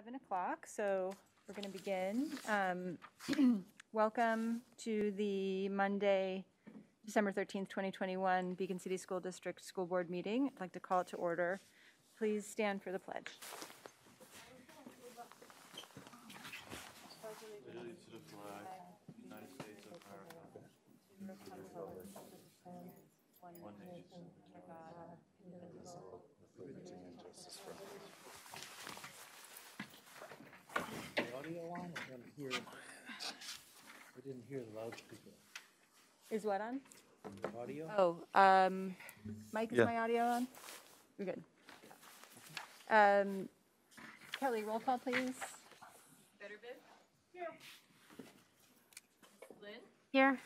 seven o'clock, so we're going to begin. Um, Welcome to the Monday, December 13th, 2021 Beacon City School District School Board meeting. I'd like to call it to order. Please stand for the pledge. United States of America, one nation, The audio on? I didn't hear, I didn't hear the loudspeaker. Is what on? The Audio? Oh, um, Mike, is Yeah. my audio on? We're good. Um, Kelly, roll call, please. Better Betterman? Here. Lynn? Here.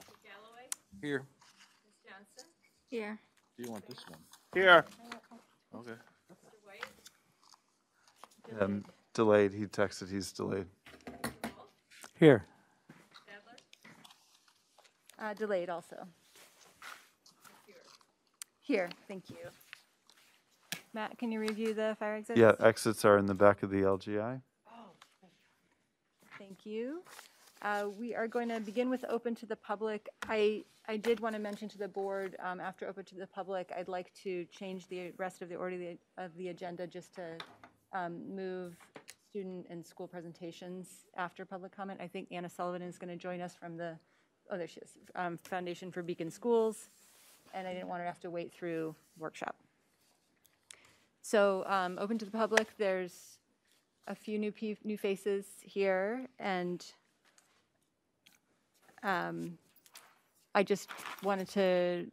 Mr. Galloway? Here. Ms. Johnson? Here. Do you want this one? Here. Okay. Mr. White? Um, delayed, he texted, he's delayed. Here. Uh, delayed also. Here. Here, thank you. Matt, can you review the fire exits? Yeah, exits are in the back of the LGI. Thank you. Uh, We are going to begin with open to the public. I, I did want to mention to the board, um, after open to the public, I'd like to change the rest of the order of the- of the agenda just to um, move student and school presentations after public comment. I think Anna Sullivan is going to join us from the, oh, there she is, um, Foundation for Beacon Schools, and I didn't want her to have to wait through workshop. So, um, open to the public, there's a few new new faces here, and um, I just wanted to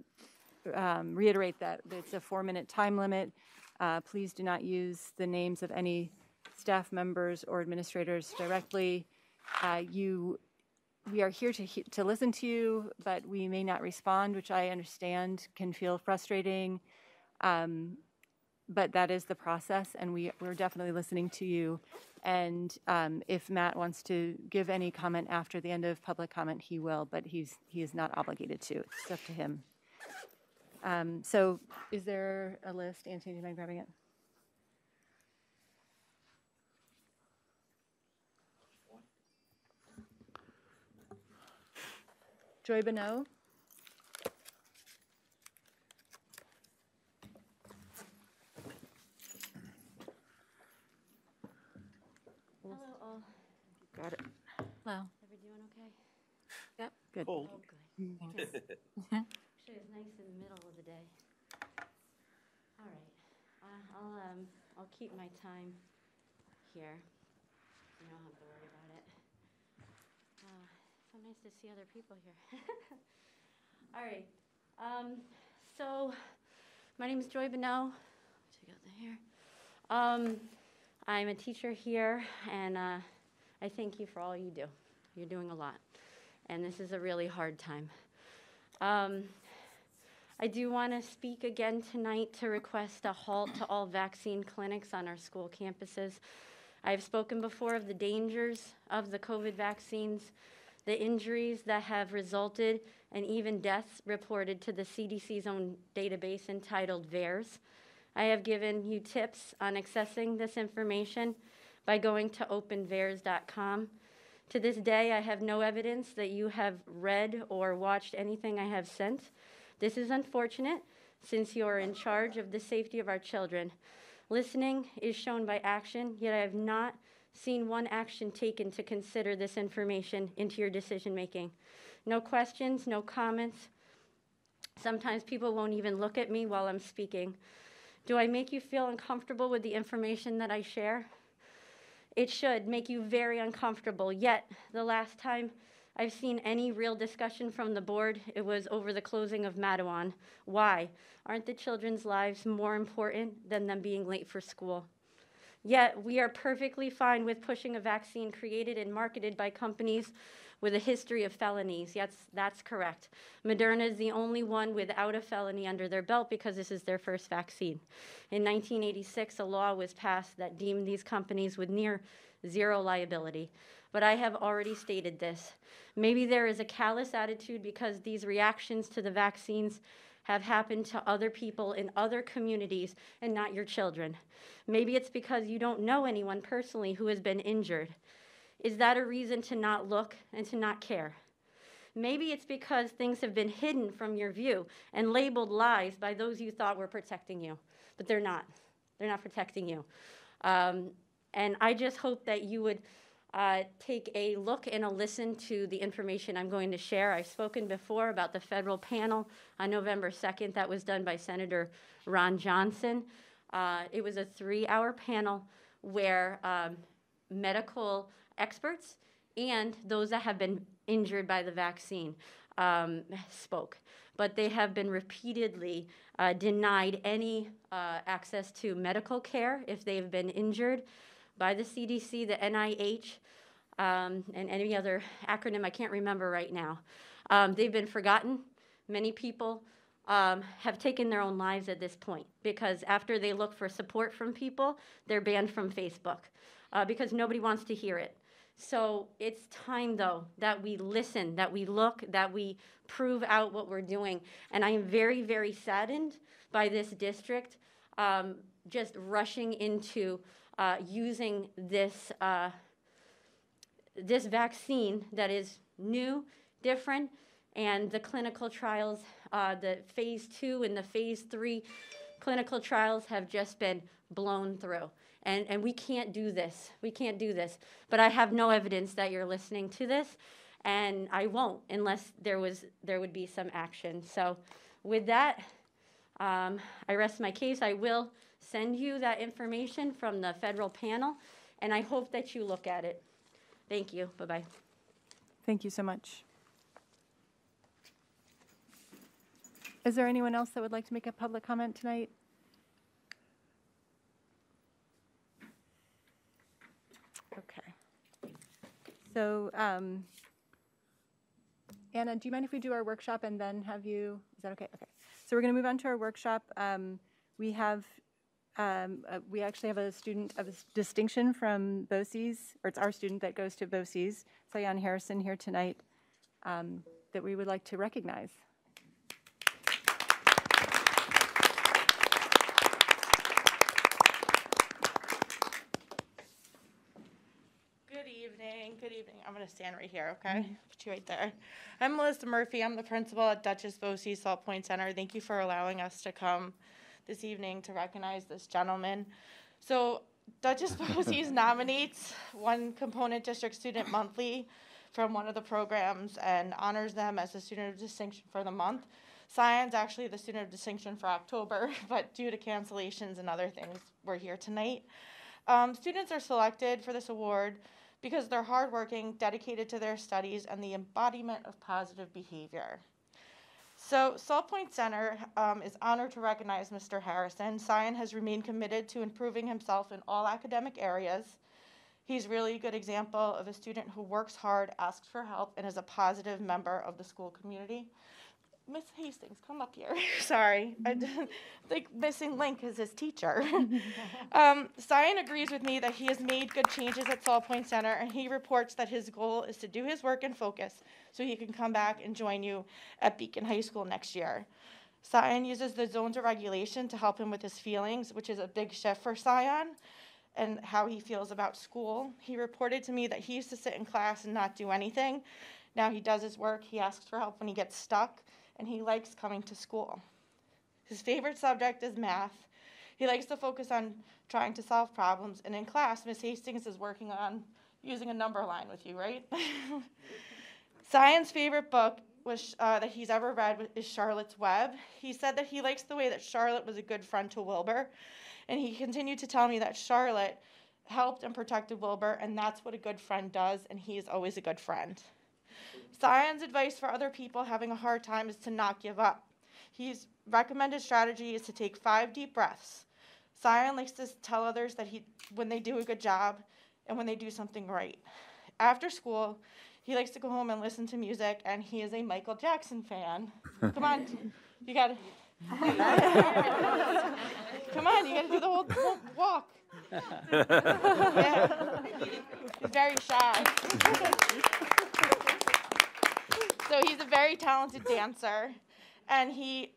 um, reiterate that it's a four-minute time limit. Uh, Please do not use the names of any staff members or administrators directly. Uh, You, we are here to, he- to listen to you, but we may not respond, which I understand can feel frustrating. Um, But that is the process, and we, we're definitely listening to you. And um, if Matt wants to give any comment after the end of public comment, he will, but he's, he is not obligated to. It's up to him. Um, So is there a list? Anthony, do you mind grabbing it? Joy Bonneau? Hello, all. Got it. Hello. Everybody doing okay? Yep, good. Oh, good. Actually, it's nice in the middle of the day. All right. Uh, I'll, um, I'll keep my time here. You don't have to worry about it. So nice to see other people here. All right. Um, so, my name is Joy Bonneau. Take out the hair. Um, I'm a teacher here, and uh, I thank you for all you do. You're doing a lot, and this is a really hard time. Um, I do want to speak again tonight to request a halt to all vaccine clinics on our school campuses. I've spoken before of the dangers of the COVID vaccines, the injuries that have resulted, and even deaths reported to the CDC's own database entitled VAERS. I have given you tips on accessing this information by going to openvaers.com. To this day, I have no evidence that you have read or watched anything I have sent. This is unfortunate since you are in charge of the safety of our children. Listening is shown by action, yet I have not seen one action taken to consider this information into your decision making. No questions, no comments. Sometimes people won't even look at me while I'm speaking. Do I make you feel uncomfortable with the information that I share? It should make you very uncomfortable. Yet, the last time I've seen any real discussion from the board, it was over the closing of Matteawan. Why? Aren't the children's lives more important than them being late for school? Yet, we are perfectly fine with pushing a vaccine created and marketed by companies with a history of felonies. Yes, that's correct. Moderna is the only one without a felony under their belt because this is their first vaccine. In 1986, a law was passed that deemed these companies with near zero liability. But I have already stated this. Maybe there is a callous attitude because these reactions to the vaccines have happened to other people in other communities and not your children. Maybe it's because you don't know anyone personally who has been injured. Is that a reason to not look and to not care? Maybe it's because things have been hidden from your view and labeled lies by those you thought were protecting you, but they're not. They're not protecting you. Um, and I just hope that you would uh, take a look and a listen to the information I'm going to share. I've spoken before about the federal panel on November 2nd. That was done by Senator Ron Johnson. Uh, it was a three hour panel where um, medical experts and those that have been injured by the vaccine um, spoke. But they have been repeatedly uh, denied any uh, access to medical care if they've been injured by the CDC, the NIH, um, and any other acronym I can't remember right now. Um, they've been forgotten. Many people um, have taken their own lives at this point because after they look for support from people, they're banned from Facebook uh, because nobody wants to hear it. So it's time, though, that we listen, that we look, that we prove out what we're doing. And I am very, very saddened by this district um, just rushing into uh, using this, uh, this vaccine that is new, different, and the clinical trials, uh, the phase two and the phase three clinical trials have just been blown through. And, and we can't do this. We can't do this. But I have no evidence that you're listening to this, and I won't unless there was there would be some action. So, with that, um, I rest my case. I will send you that information from the federal panel, and I hope that you look at it. Thank you. Bye bye. Thank you so much. Is there anyone else that would like to make a public comment tonight? Okay. So, um, Anna, do you mind if we do our workshop and then have you, is that okay? Okay. So we're going to move on to our workshop. Um, we have, um, uh, we actually have a student of distinction from BOCES, or it's our student that goes to BOCES, Sayan Harrison here tonight, um, that we would like to recognize. Good evening. Good evening. I'm going to stand right here, okay? Put you right there. I'm Melissa Murphy. I'm the principal at Dutchess BOCES Salt Point Center. Thank you for allowing us to come this evening to recognize this gentleman. So, Dutchess BOCES nominates one component district student monthly from one of the programs and honors them as a student of distinction for the month. Science actually the student of distinction for October, but due to cancellations and other things, we're here tonight. Um, students are selected for this award because they're hardworking, dedicated to their studies, and the embodiment of positive behavior. So, Salt Point Center um, is honored to recognize Mr. Harrison. Sion has remained committed to improving himself in all academic areas. He's really a good example of a student who works hard, asks for help, and is a positive member of the school community. Miss Hastings, come up here. Sorry, I think missing link is his teacher. um, Cyan agrees with me that he has made good changes at Salt Point Center, and he reports that his goal is to do his work and focus so he can come back and join you at Beacon High School next year. Cyan uses the zones of regulation to help him with his feelings, which is a big shift for Cyan and how he feels about school. He reported to me that he used to sit in class and not do anything. Now he does his work, he asks for help when he gets stuck, and he likes coming to school. His favorite subject is math. He likes to focus on trying to solve problems, and in class, Miss Hastings is working on using a number line with you, right? Cyan's favorite book was, uh, that he's ever read is Charlotte's Web. He said that he likes the way that Charlotte was a good friend to Wilbur, and he continued to tell me that Charlotte helped and protected Wilbur, and that's what a good friend does, and he is always a good friend. Cyan's advice for other people having a hard time is to not give up. His recommended strategy is to take five deep breaths. Sion likes to tell others that he, when they do a good job and when they do something right. After school, he likes to go home and listen to music, and he is a Michael Jackson fan. Come on, you gotta. Come on, you gotta do the whole, whole walk. yeah. He's very shy. So he's a very talented dancer, and he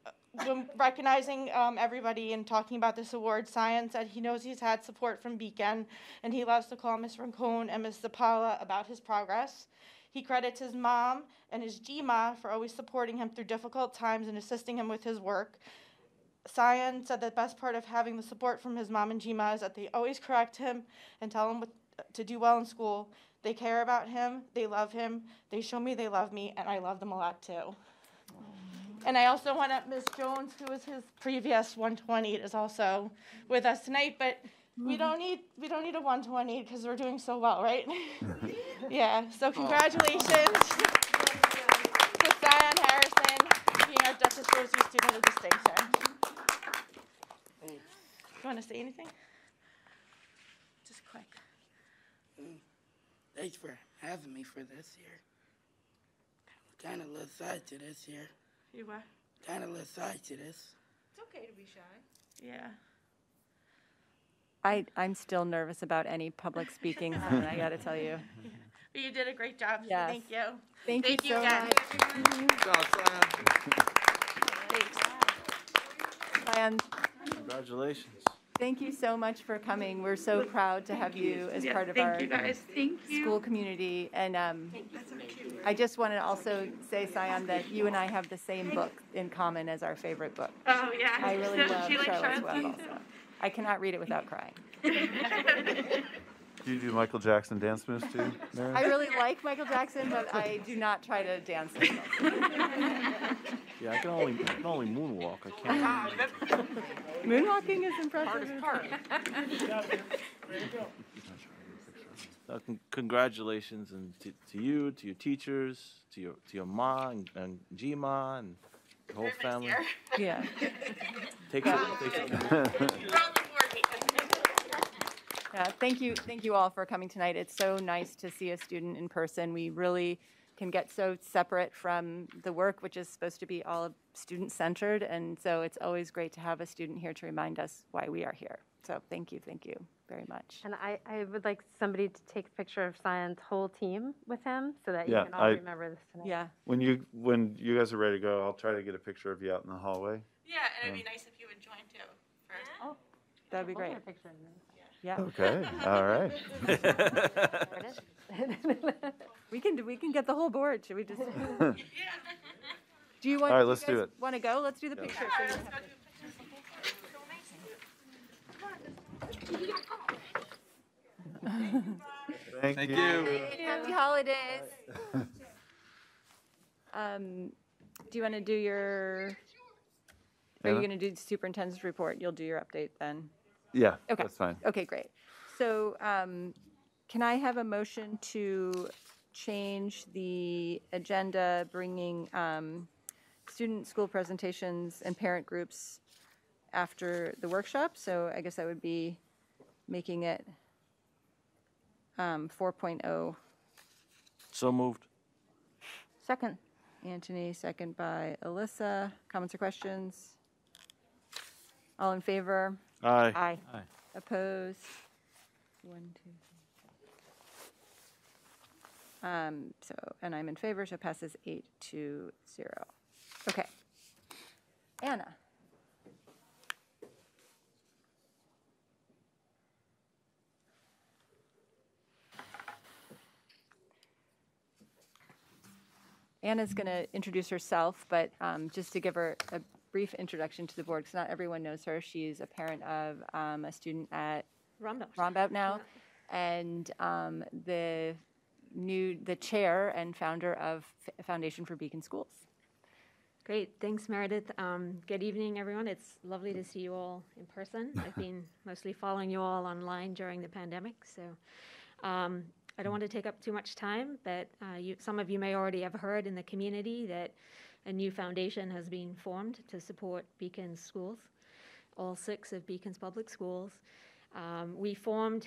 when recognizing um, everybody and talking about this award, Science said he knows he's had support from Beacon, and he loves to call Miss Rincon and Miss Zapala about his progress. He credits his mom and his GMA for always supporting him through difficult times and assisting him with his work. Cyan said the best part of having the support from his mom and GMA is that they always correct him and tell him what, to do well in school. They care about him, they love him, they show me they love me, and I love them a lot too. And I also want to, Miss Jones, who was his previous 120, is also with us tonight, but we mm-hmm. don't need, we don't need a 120 because we're doing so well, right? Yeah, so congratulations to Zion Harrison, being our Dutchess BOCES Student of Distinction. You want to say anything? Just quick. Thanks for having me for this year. Kind of little side to this year. You what? Kind of little side to this. It's okay to be shy. Yeah. I, I'm still nervous about any public speaking, Simon, I gotta tell you. But you did a great job. so Yes. Thank you. Thank you Thank you so again. much. And Congratulations. Thank you so much for coming. We're so proud to have you as part of thank our you guys. Thank school community. And um, I just want to also say, Sion, that you and I have the same book in common as our favorite book. Oh, yeah. I really love she likes Charlotte's Charlotte's Web also. I cannot read it without crying. Do you do Michael Jackson dance moves too, Mary? I really like Michael Jackson, but I do not try to dance. Yeah, I can only I can only moonwalk. I can't. Moonwalking is impressive. Part Uh, con- congratulations and to, to you, to your teachers, to your to your ma and, and Gma and the whole family. Yeah. Take some, take some. Yeah, thank you, thank you all for coming tonight. It's so nice to see a student in person. We really can get so separate from the work, which is supposed to be all student-centered, and so it's always great to have a student here to remind us why we are here. So thank you, thank you very much. And I, I would like somebody to take a picture of Sion's whole team with him so that you Yeah, can all I- remember this tonight. Yeah, When you when you guys are ready to go, I'll try to get a picture of you out in the hallway. Yeah, and it'd be nice if you would join too. first. Oh, that'd be We'll great. get a picture in a minute. Yeah, Okay. All right. There it is. we can, do we can get the whole board. Should we just? Do you want? All right, let's do guys it. Want to go? Let's do the picture. so Thank, Thank you. you. Happy holidays. Um, do you want to do your, are you going to do the superintendent's report? You'll do your update then? Yeah, Okay. that's fine. Okay, great. So, um, can I have a motion to change the agenda, bringing, um, student school presentations and parent groups after the workshop? So I guess that would be making it, um, 4.0. So moved. Second. Anthony, second by Alyssa. Comments or questions? All in favor? Aye. Aye. Opposed? One, two, three. Um, so, and I'm in favor, so passes eight to zero. Okay. Anna? Anna's going to introduce herself, but um, just to give her a brief introduction to the board, because not everyone knows her. She's a parent of um, a student at Rhonda. Rombout now, and um, the new, the chair and founder of F- Foundation for Beacon Schools. Great, thanks Meredith. Um, good evening, everyone. It's lovely to see you all in person. I've been mostly following you all online during the pandemic, so um, I don't want to take up too much time, but uh, you, some of you may already have heard in the community that a new foundation has been formed to support Beacon schools, all six of Beacon's public schools. Um, we formed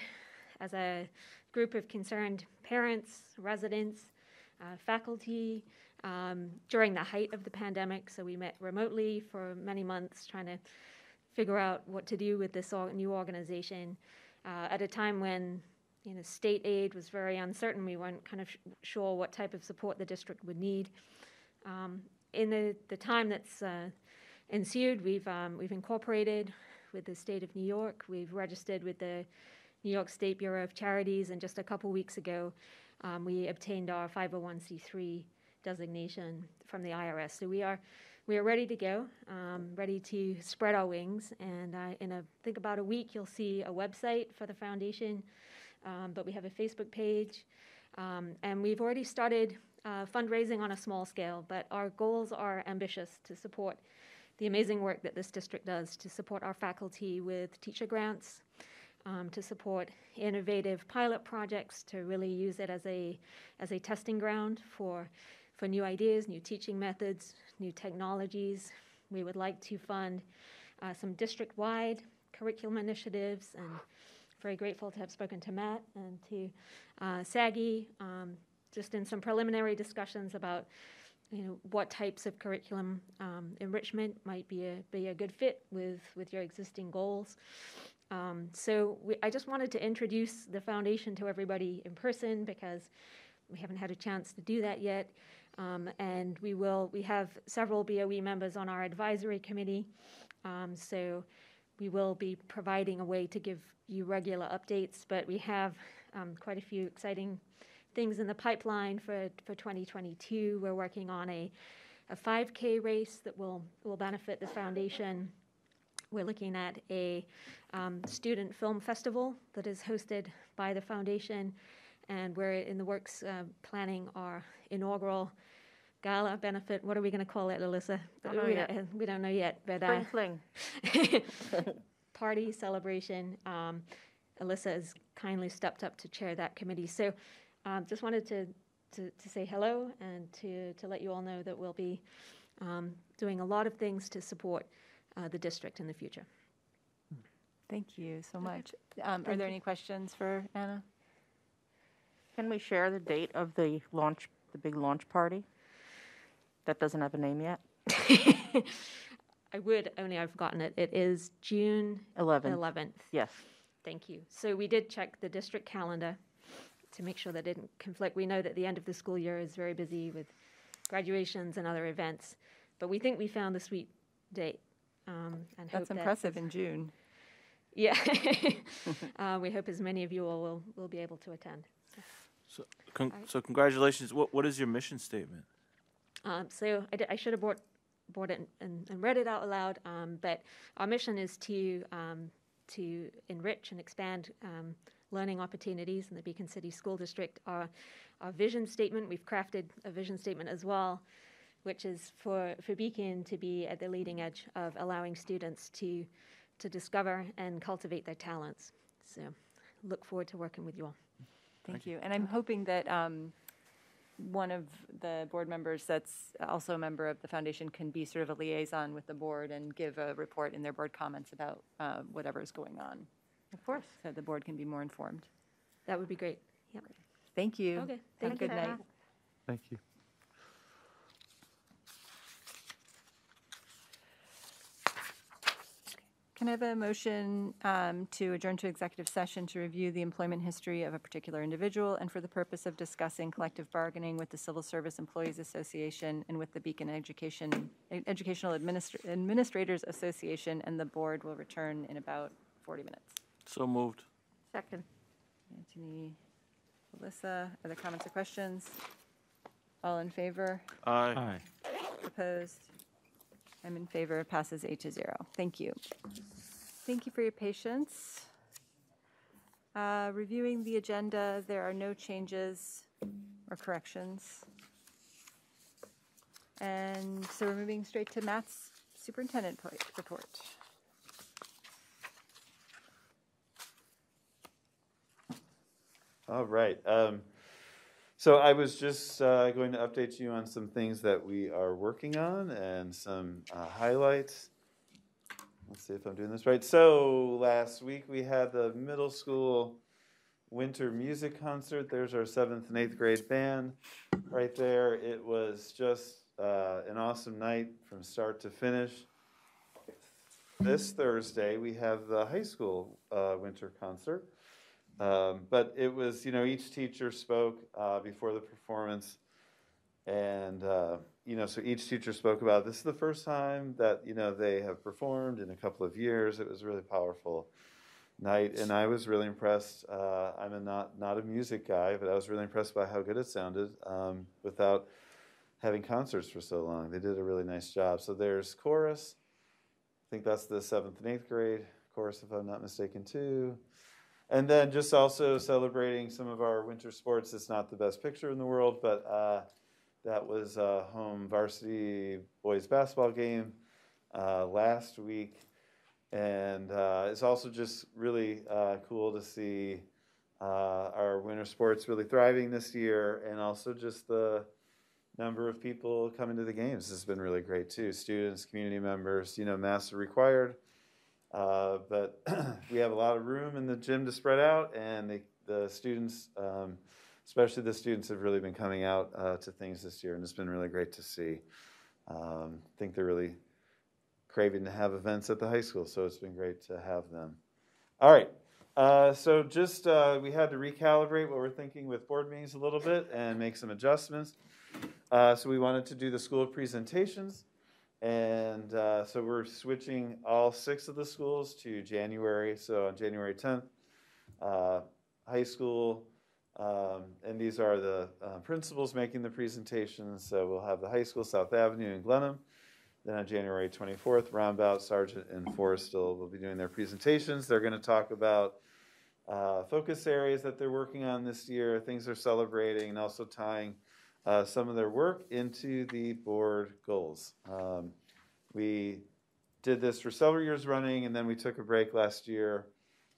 as a group of concerned parents, residents, uh, faculty um, during the height of the pandemic. So we met remotely for many months trying to figure out what to do with this new organization uh, at a time when you know state aid was very uncertain. We weren't kind of sure what type of support the district would need. Um, in the, the time that's uh, ensued. We've um, we've incorporated with the state of New York. We've registered with the New York State Bureau of Charities, and just a couple weeks ago, um, we obtained our 501c3 designation from the IRS. So we are we are ready to go, um, ready to spread our wings. And uh, in a think about a week, you'll see a website for the foundation, um, but we have a Facebook page, um, and we've already started uh, fundraising on a small scale. But our goals are ambitious to support the amazing work that this district does to support our faculty with teacher grants, um, to support innovative pilot projects, to really use it as a as a testing ground for for new ideas, new teaching methods, new technologies. We would like to fund uh, some district-wide curriculum initiatives, and very grateful to have spoken to Matt and to uh, SAGI, um, just in some preliminary discussions about you know what types of curriculum um, enrichment might be a be a good fit with with your existing goals. Um, so we, I just wanted to introduce the foundation to everybody in person because we haven't had a chance to do that yet. Um, and we will we have several BOE members on our advisory committee, um, so we will be providing a way to give you regular updates. But we have um, quite a few exciting things in the pipeline for for 2022. We're working on a a 5K race that will will benefit the foundation. We're looking at a um, student film festival that is hosted by the foundation, and we're in the works uh, planning our inaugural gala benefit. What are we going to call it, Alyssa? Don't we. Don't, we don't know yet, but uh, Sprinkling. party celebration. Um, Alyssa has kindly stepped up to chair that committee. So, um, just wanted to, to to say hello and to to let you all know that we'll be um, doing a lot of things to support uh, the district in the future. Thank you so much. Um, Are there any questions for Anna? Can we share the date of the launch, the big launch party? That doesn't have a name yet? I would, only I've forgotten it. It is June 11th. 11th. Yes. Thank you. So we did check the district calendar to make sure that didn't conflict. We know that the end of the school year is very busy with graduations and other events, but we think we found the sweet date. Um, and hope That's that- impressive in June. Yeah. uh, we hope as many of you all will, will be able to attend. So, con- Alright. so congratulations. What what is your mission statement? Um, so I, should have brought, brought it and, and read it out loud. Um, but our mission is to um, to enrich and expand um, learning opportunities in the Beacon City School District. Our our vision statement we've crafted a vision statement as well, which is for for Beacon to be at the leading edge of allowing students to to discover and cultivate their talents. So look forward to working with you all. Thank you. And I'm hoping that um, one of the board members that's also a member of the foundation can be sort of a liaison with the board and give a report in their board comments about uh, whatever is going on. Of course. So the board can be more informed. That would be great. Yep. Thank you. Okay, Have a thank you, good night. Thank you. Can I have a motion um, to adjourn to executive session to review the employment history of a particular individual and for the purpose of discussing collective bargaining with the Civil Service Employees Association and with the Beacon Education, Educational Administr- Administrators Association, and the board will return in about 40 minutes. So moved. Second. Anthony, Alyssa, other comments or questions? All in favor? Aye. Opposed? I'm in favor. Passes eight to zero. Thank you. Thank you for your patience. Uh, Reviewing the agenda, there are no changes or corrections. And so we're moving straight to Matt's superintendent po- report. All right. Um, so I was just uh, going to update you on some things that we are working on and some uh, highlights. Let's see if I'm doing this right. So last week we had the middle school winter music concert. There's our seventh and eighth grade band right there. It was just uh, an awesome night from start to finish. This Thursday we have the high school uh, winter concert. Um, but it was, you know, each teacher spoke uh, before the performance, and uh, you know, so each teacher spoke about this is the first time that you know they have performed in a couple of years. It was a really powerful night, and I was really impressed. Uh, I'm a not not a music guy, but I was really impressed by how good it sounded um, without having concerts for so long. They did a really nice job. So there's chorus. I think that's the seventh and eighth grade chorus, if I'm not mistaken, too. And then just also celebrating some of our winter sports. It's not the best picture in the world, but uh, that was a home varsity boys basketball game uh, last week. And uh, it's also just really uh, cool to see uh, our winter sports really thriving this year, and also just the number of people coming to the games has been really great too. Students, community members, you know, masks are required, uh, but we have a lot of room in the gym to spread out, and the, the students, um, especially the students, have really been coming out uh, to things this year, and it's been really great to see. Um, I think they're really craving to have events at the high school, so it's been great to have them. All right. Uh, so just uh, we had to recalibrate what we're thinking with board meetings a little bit and make some adjustments. Uh, so we wanted to do the school presentations, and uh, so we're switching all six of the schools to January. So on January 10th, uh, high school, um, and these are the uh, principals making the presentations. So we'll have the high school, South Avenue, and Glenham. Then on January 24th, Rombout, Sargent, and Forrestal will be doing their presentations. They're going to talk about uh, focus areas that they're working on this year, things they're celebrating, and also tying uh, some of their work into the board goals. Um, we did this for several years running, and then we took a break last year.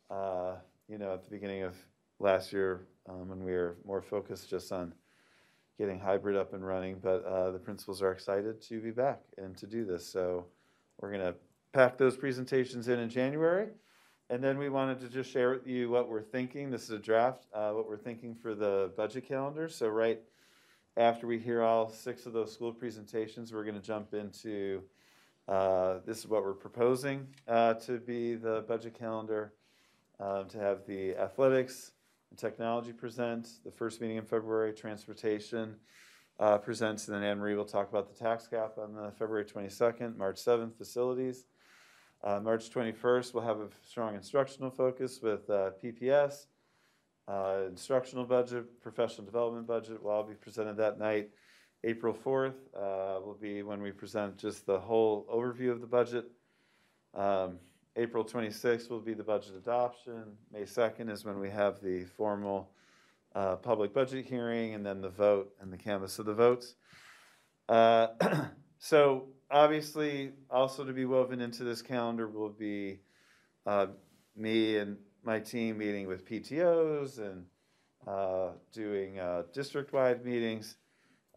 Uh, you know, at the beginning of last year, um, when we were more focused just on getting hybrid up and running. But uh, the principals are excited to be back and to do this. So we're going to pack those presentations in in January. And then we wanted to just share with you what we're thinking. This is a draft, uh, what we're thinking for the budget calendar. So, right after we hear all six of those school presentations, we're going to jump into uh, this is what we're proposing uh, to be the budget calendar um, to have the athletics and technology present, the first meeting in February, transportation uh, presents, and then Anne Marie will talk about the tax cap on the February 22nd, March 7th, facilities. Uh, March 21st, we'll have a strong instructional focus with uh, PPS, uh, instructional budget, professional development budget will all be presented that night. April 4th uh, will be when we present just the whole overview of the budget. Um, April 26th will be the budget adoption. May 2nd is when we have the formal uh, public budget hearing and then the vote and the canvas of the votes. Uh, so obviously, also to be woven into this calendar will be uh, me and my team meeting with PTOs and uh, doing uh, district-wide meetings.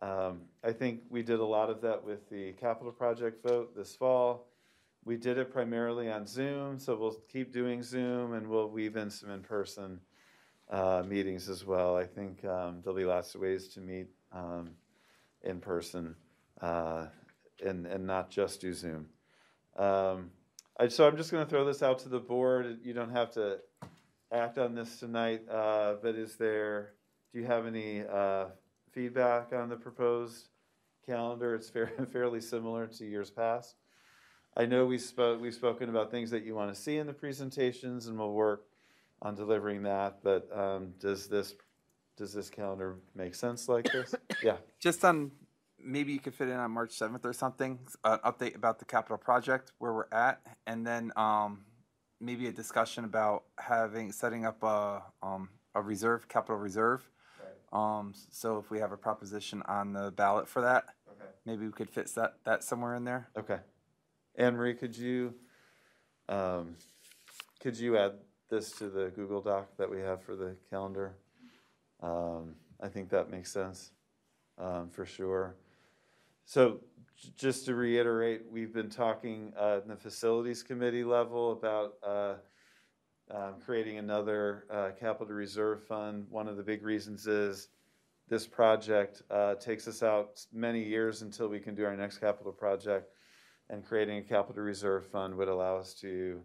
Um, I think we did a lot of that with the capital project vote this fall. We did it primarily on Zoom, so we'll keep doing Zoom and we'll weave in some in-person uh, meetings as well. I think um, there'll be lots of ways to meet um, in person uh, and, and not just do Zoom. I, so I'm just going to throw this out to the board. You don't have to act on this tonight, uh, but is there, do you have any uh, feedback on the proposed calendar? It's fair, fairly similar to years past. I know we spoke, we've spoken about things that you want to see in the presentations, and we'll work on delivering that. But um, does this does this calendar make sense like this? Yeah. Just on maybe you could fit in on March seventh or something, an update about the capital project where we're at, and then um, maybe a discussion about having setting up a um, a reserve capital reserve. Um, so if we have a proposition on the ballot for that, Okay. maybe we could fit that that somewhere in there. Okay. Anne Marie, could you um, could you add this to the Google Doc that we have for the calendar? Um, I think that makes sense um, for sure. So, just to reiterate, we've been talking uh, in the facilities committee level about uh, um, creating another uh, capital reserve fund. One of the big reasons is this project uh, takes us out many years until we can do our next capital project, and creating a capital reserve fund would allow us to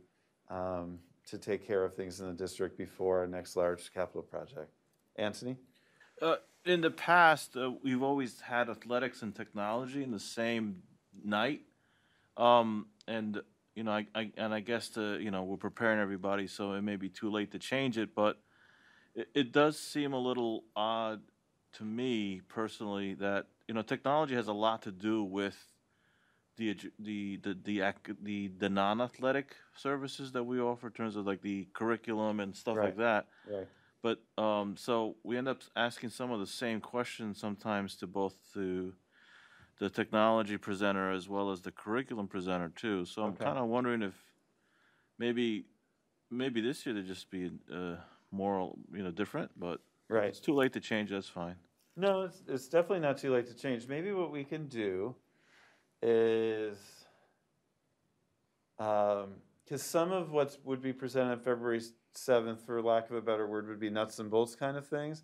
um, to take care of things in the district before our next large capital project. Anthony? In the past, uh, we've always had athletics and technology in the same night. Um, and, you know, I, I, and I guess you know, we're preparing everybody, so it may be too late to change it, but it, it does seem a little odd to me personally that, you know, technology has a lot to do with the, the, the, the, the, the non-athletic services that we offer in terms of like the curriculum and stuff Right. like that. Right. But um, so we end up asking some of the same questions sometimes to both to the technology presenter as well as the curriculum presenter too. So I'm Okay. kind of wondering if maybe maybe this year to just be uh, more you know different, but Right. it's too late to change. That's fine. No, it's, it's definitely not too late to change. Maybe what we can do is, because some of what would be presented on February 7th, for lack of a better word, would be nuts and bolts kind of things.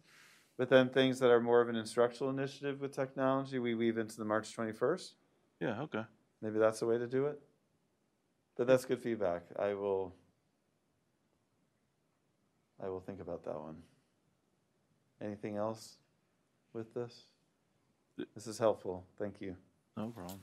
But then things that are more of an instructional initiative with technology, we weave into the March 21st. Yeah. Okay. Maybe that's the way to do it. But that's good feedback. I will. I will think about that one. Anything else with this? This is helpful. Thank you. No problem.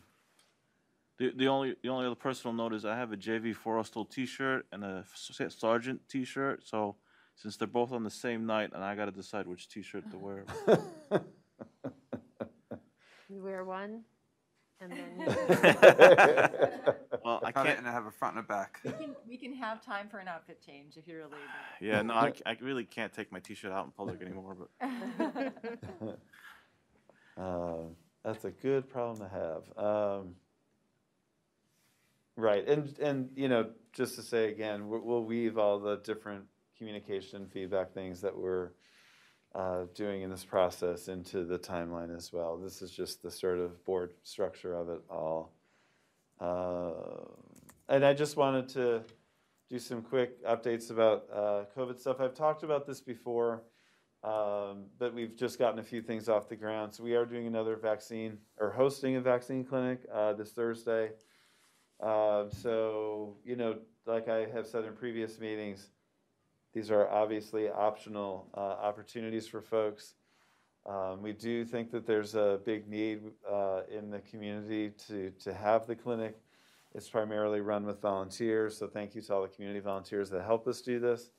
The, the only the only other personal note is I have a JV Forrestal T-shirt and a Sargent T-shirt. So since they're both on the same night, and I got to decide which T-shirt to wear. You wear one, and then. well, I can't. and I have a front and a back. We can, we can have time for an outfit change if you're really. Yeah, no, I, I really can't take my T-shirt out in public anymore. But Um, that's a good problem to have. Um, right, and and you know, just to say again, we'll, weave all the different communication feedback things that we're uh, doing in this process into the timeline as well. This is just the sort of board structure of it all. Uh, and I just wanted to do some quick updates about uh, COVID stuff. I've talked about this before. Um, but we've just gotten a few things off the ground. So we are doing another vaccine or hosting a vaccine clinic uh, this Thursday. Uh, so you know, like I have said in previous meetings, these are obviously optional uh, opportunities for folks. Um, we do think that there's a big need uh, in the community to to have the clinic. It's primarily run with volunteers, so thank you to all the community volunteers that help us do this.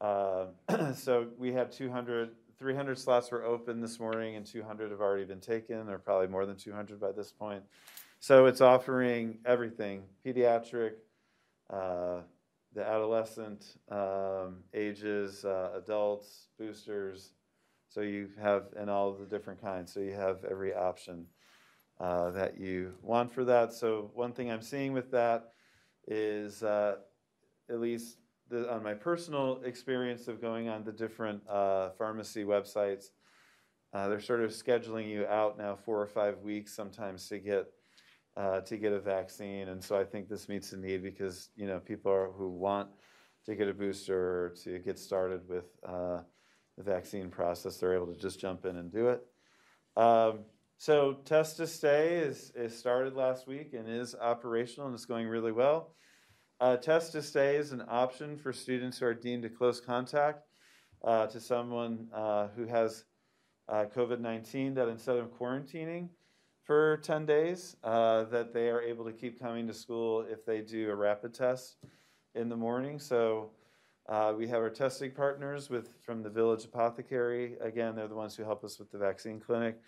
Uh, so we had 200, 300 slots were open this morning, and 200 have already been taken, or probably more than 200 by this point. So it's offering everything: pediatric, uh, the adolescent um, ages, uh, adults, boosters. So you have, and all the different kinds. So you have every option uh, that you want for that. So one thing I'm seeing with that is, uh, at least the, on my personal experience of going on the different uh, pharmacy websites, uh, they're sort of scheduling you out now four or five weeks sometimes to get uh, to get a vaccine, and so I think this meets the need because you know people are, who want to get a booster or to get started with uh, the vaccine process, they're able to just jump in and do it. Um, so test to stay is, is started last week and is operational and it's going really well. Uh, test to stay is an option for students who are deemed a close contact uh, to someone uh, who has uh, COVID 19 that instead of quarantining for 10 days, uh, that they are able to keep coming to school if they do a rapid test in the morning. So uh, we have our testing partners with from the Village Apothecary. Again, they're the ones who help us with the vaccine clinic.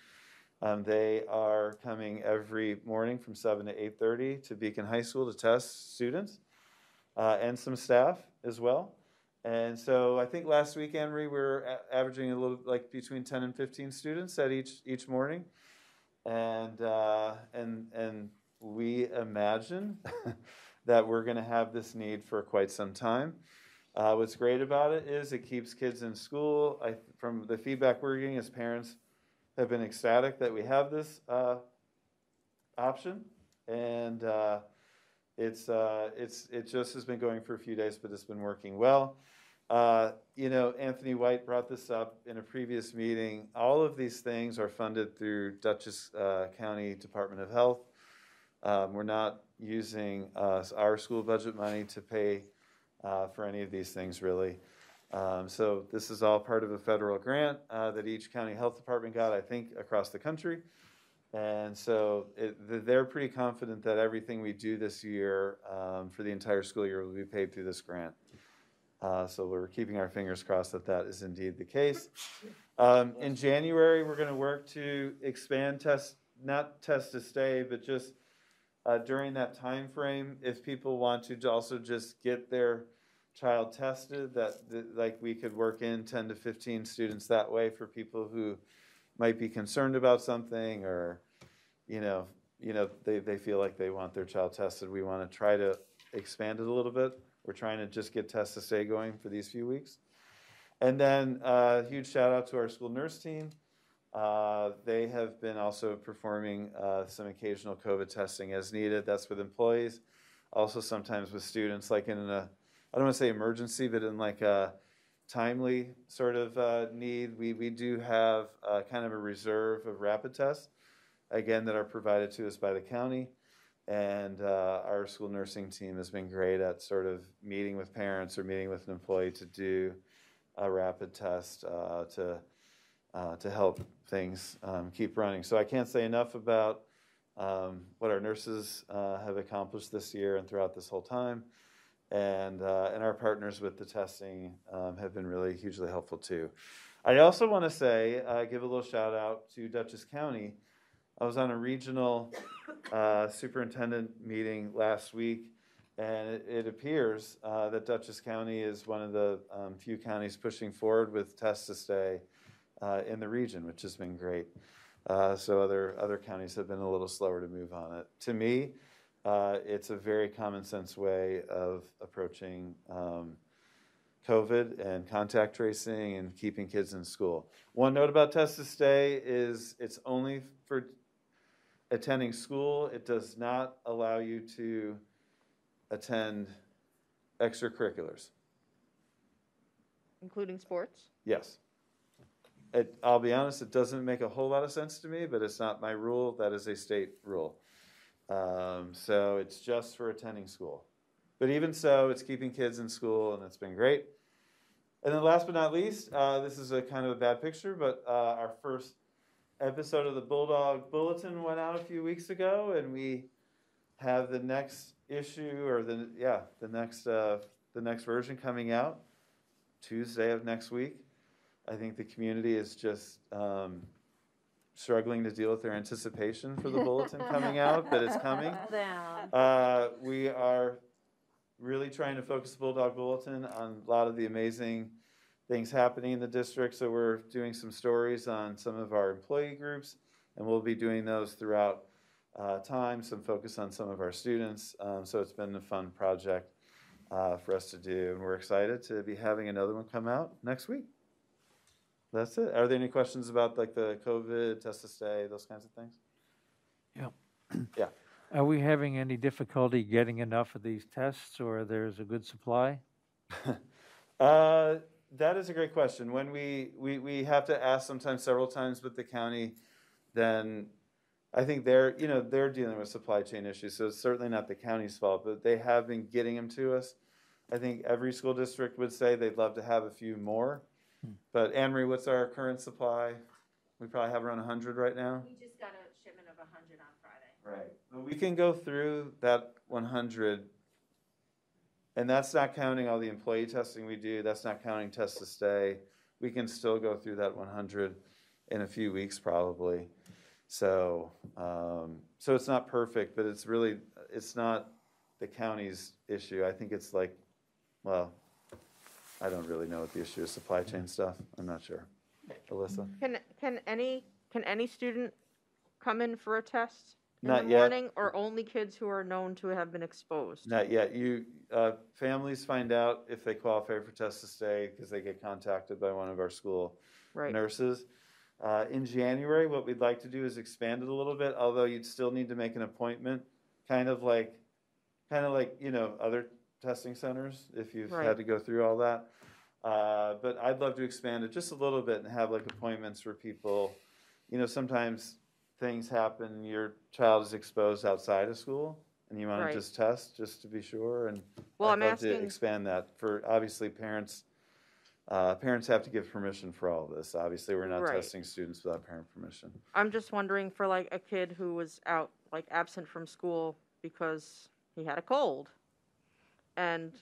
Um, they are coming every morning from 7 to 8.30 to Beacon High School to test students uh, and some staff as well. And so I think last week, Anne-Marie, we were averaging a little like between 10 and 15 students at each each morning. And uh, and and we imagine that we're going to have this need for quite some time. Uh, what's great about it is it keeps kids in school. I, from the feedback we're getting as parents, have been ecstatic that we have this uh, option, and uh, it's uh, it's it just has been going for a few days, but it's been working well. Uh, you know, Anthony White brought this up in a previous meeting. All of these things are funded through Dutchess uh, County Department of Health. Um, we're not using uh, our school budget money to pay uh, for any of these things, really. Um, so this is all part of a federal grant uh, that each county health department got, I think, across the country. And so it, they're pretty confident that everything we do this year um, for the entire school year will be paid through this grant. Uh, so we're keeping our fingers crossed that that is indeed the case. Um, in January, we're going to work to expand test, not test to stay, but just uh, during that time frame, if people want to also just get their child tested, that, that like we could work in 10 to 15 students that way for people who might be concerned about something or, you know, you know, they, they feel like they want their child tested. We want to try to expand it a little bit. We're trying to just get test to stay going for these few weeks. And then uh, huge shout out to our school nurse team. Uh, they have been also performing uh, some occasional COVID testing as needed. That's with employees, also sometimes with students, like in a, I don't want to say emergency, but in like a timely sort of uh, need. We, we do have uh, kind of a reserve of rapid tests, again, that are provided to us by the county. And uh, our school nursing team has been great at sort of meeting with parents or meeting with an employee to do a rapid test uh, to uh, to help things um, keep running. So I can't say enough about um, what our nurses uh, have accomplished this year and throughout this whole time, and uh, and our partners with the testing um, have been really hugely helpful too. I also want to say, uh, give a little shout out to Dutchess County. I was on a regional uh, superintendent meeting last week, and it, it appears uh, that Dutchess County is one of the um, few counties pushing forward with test to stay uh, in the region, which has been great. Uh, so other other counties have been a little slower to move on it. To me, uh, it's a very common sense way of approaching um, COVID and contact tracing and keeping kids in school. One note about test to stay is it's only for attending school. It does not allow you to attend extracurriculars. Including sports? Yes. It, I'll be honest, it doesn't make a whole lot of sense to me, but it's not my rule. That is a state rule. Um, so it's just for attending school. But even so, it's keeping kids in school, and it's been great. And then last but not least, uh, this is a kind of a bad picture, but uh, our first episode of the Bulldog Bulletin went out a few weeks ago, and we have the next issue, or the yeah, the next uh, the next version coming out Tuesday of next week. I think the community is just um, struggling to deal with their anticipation for the bulletin coming out, but it's coming. Uh, we are really trying to focus the Bulldog Bulletin on a lot of the amazing things happening in the district. So we're doing some stories on some of our employee groups, and we'll be doing those throughout uh, time. Some focus on some of our students. Um, so it's been a fun project uh, for us to do, and we're excited to be having another one come out next week. That's it. Are there any questions about like the COVID, test to stay, those kinds of things? Yeah. Yeah. Are we having any difficulty getting enough of these tests, or there's a good supply? Uh, that is a great question. When we, we, we have to ask sometimes several times with the county, then I think they're, you know, they're dealing with supply chain issues. So it's certainly not the county's fault, but they have been getting them to us. I think every school district would say they'd love to have a few more. Hmm. But Anne Marie, what's our current supply? We probably have around 100 right now. We just got a shipment of a hundred on Friday. Right. But we can go through that 100, and that's not counting all the employee testing we do. That's not counting test to stay. We can still go through that 100 in a few weeks, probably. So, um, so it's not perfect, but it's really it's not the county's issue. I think it's like, well, I don't really know what the issue is. Supply chain stuff. I'm not sure. Alyssa. Can, can any, can any student come in for a test in Not the yet. morning? Or only kids who are known to have been exposed? Not yet. You, uh, families find out if they qualify for test to stay because they get contacted by one of our school Right. nurses. Uh, in January, what we'd like to do is expand it a little bit, although you'd still need to make an appointment, kind of like, kind of like, you know, other testing centers, if you've Right. had to go through all that. Uh, but I'd love to expand it just a little bit and have like appointments for people, you know, sometimes things happen, your child is exposed outside of school, and you want Right. to just test, just to be sure, and Well, I'd I'm love to asking- expand that for, obviously, parents Uh, parents have to give permission for all of this. Obviously, we're not Right. testing students without parent permission. I'm just wondering for like a kid who was out, like absent from school because he had a cold. And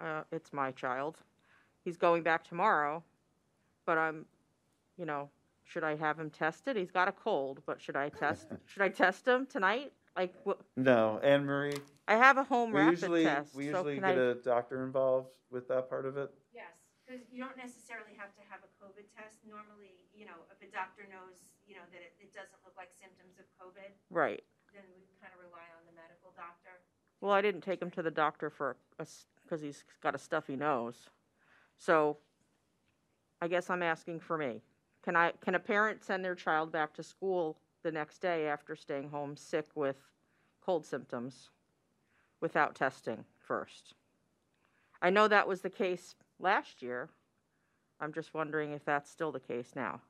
uh, it's my child. He's going back tomorrow, but I'm, you know, should I have him tested? He's got a cold, but should I test? should I test him tonight? Like, wh- No, Anne Marie, I have a home we rapid usually test. we usually can get I, a doctor involved with that part of it. Yes, because you don't necessarily have to have a COVID test. Normally, you know, if a doctor knows, you know, that it, it doesn't look like symptoms of COVID, right. then we kind of rely on the medical doctor. Well, I didn't take him to the doctor for because he's got a stuffy nose. So I guess I'm asking for me. Can I can a parent send their child back to school the next day after staying home sick with cold symptoms without testing first? I know that was the case last year. I'm just wondering if that's still the case now.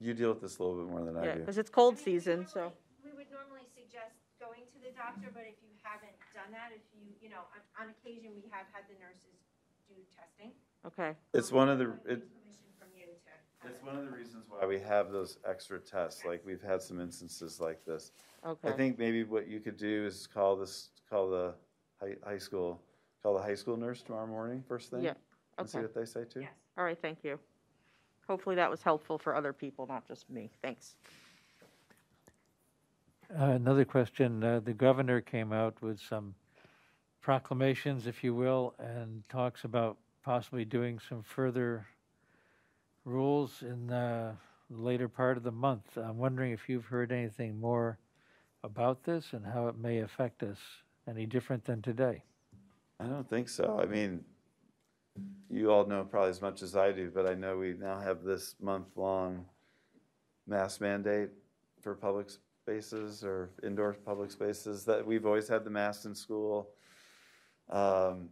You deal with this a little bit more than I do. because it's cold I mean, we season, so We would normally suggest going to the doctor, but if you haven't done that, if you, you know, on, on occasion, we have had the nurses do testing. okay. It's one of the it, need Permission from you to. have it's one of the reasons why we have those extra tests. Like we've had some instances like this. Okay. I think maybe what you could do is call this call the high, high school call the high school nurse tomorrow morning first thing. Yeah, Okay. And see what they say too. Yes. All right, thank you. Hopefully that was helpful for other people, not just me. Thanks. Uh, Another question, uh, the governor came out with some proclamations, if you will, and talks about possibly doing some further rules in the later part of the month. I'm wondering if you've heard anything more about this and how it may affect us, any different than today? I don't think so. I mean, you all know probably as much as I do, but I know we now have this month-long mask mandate for public spaces or indoor public spaces that we've always had the masks in school. Um,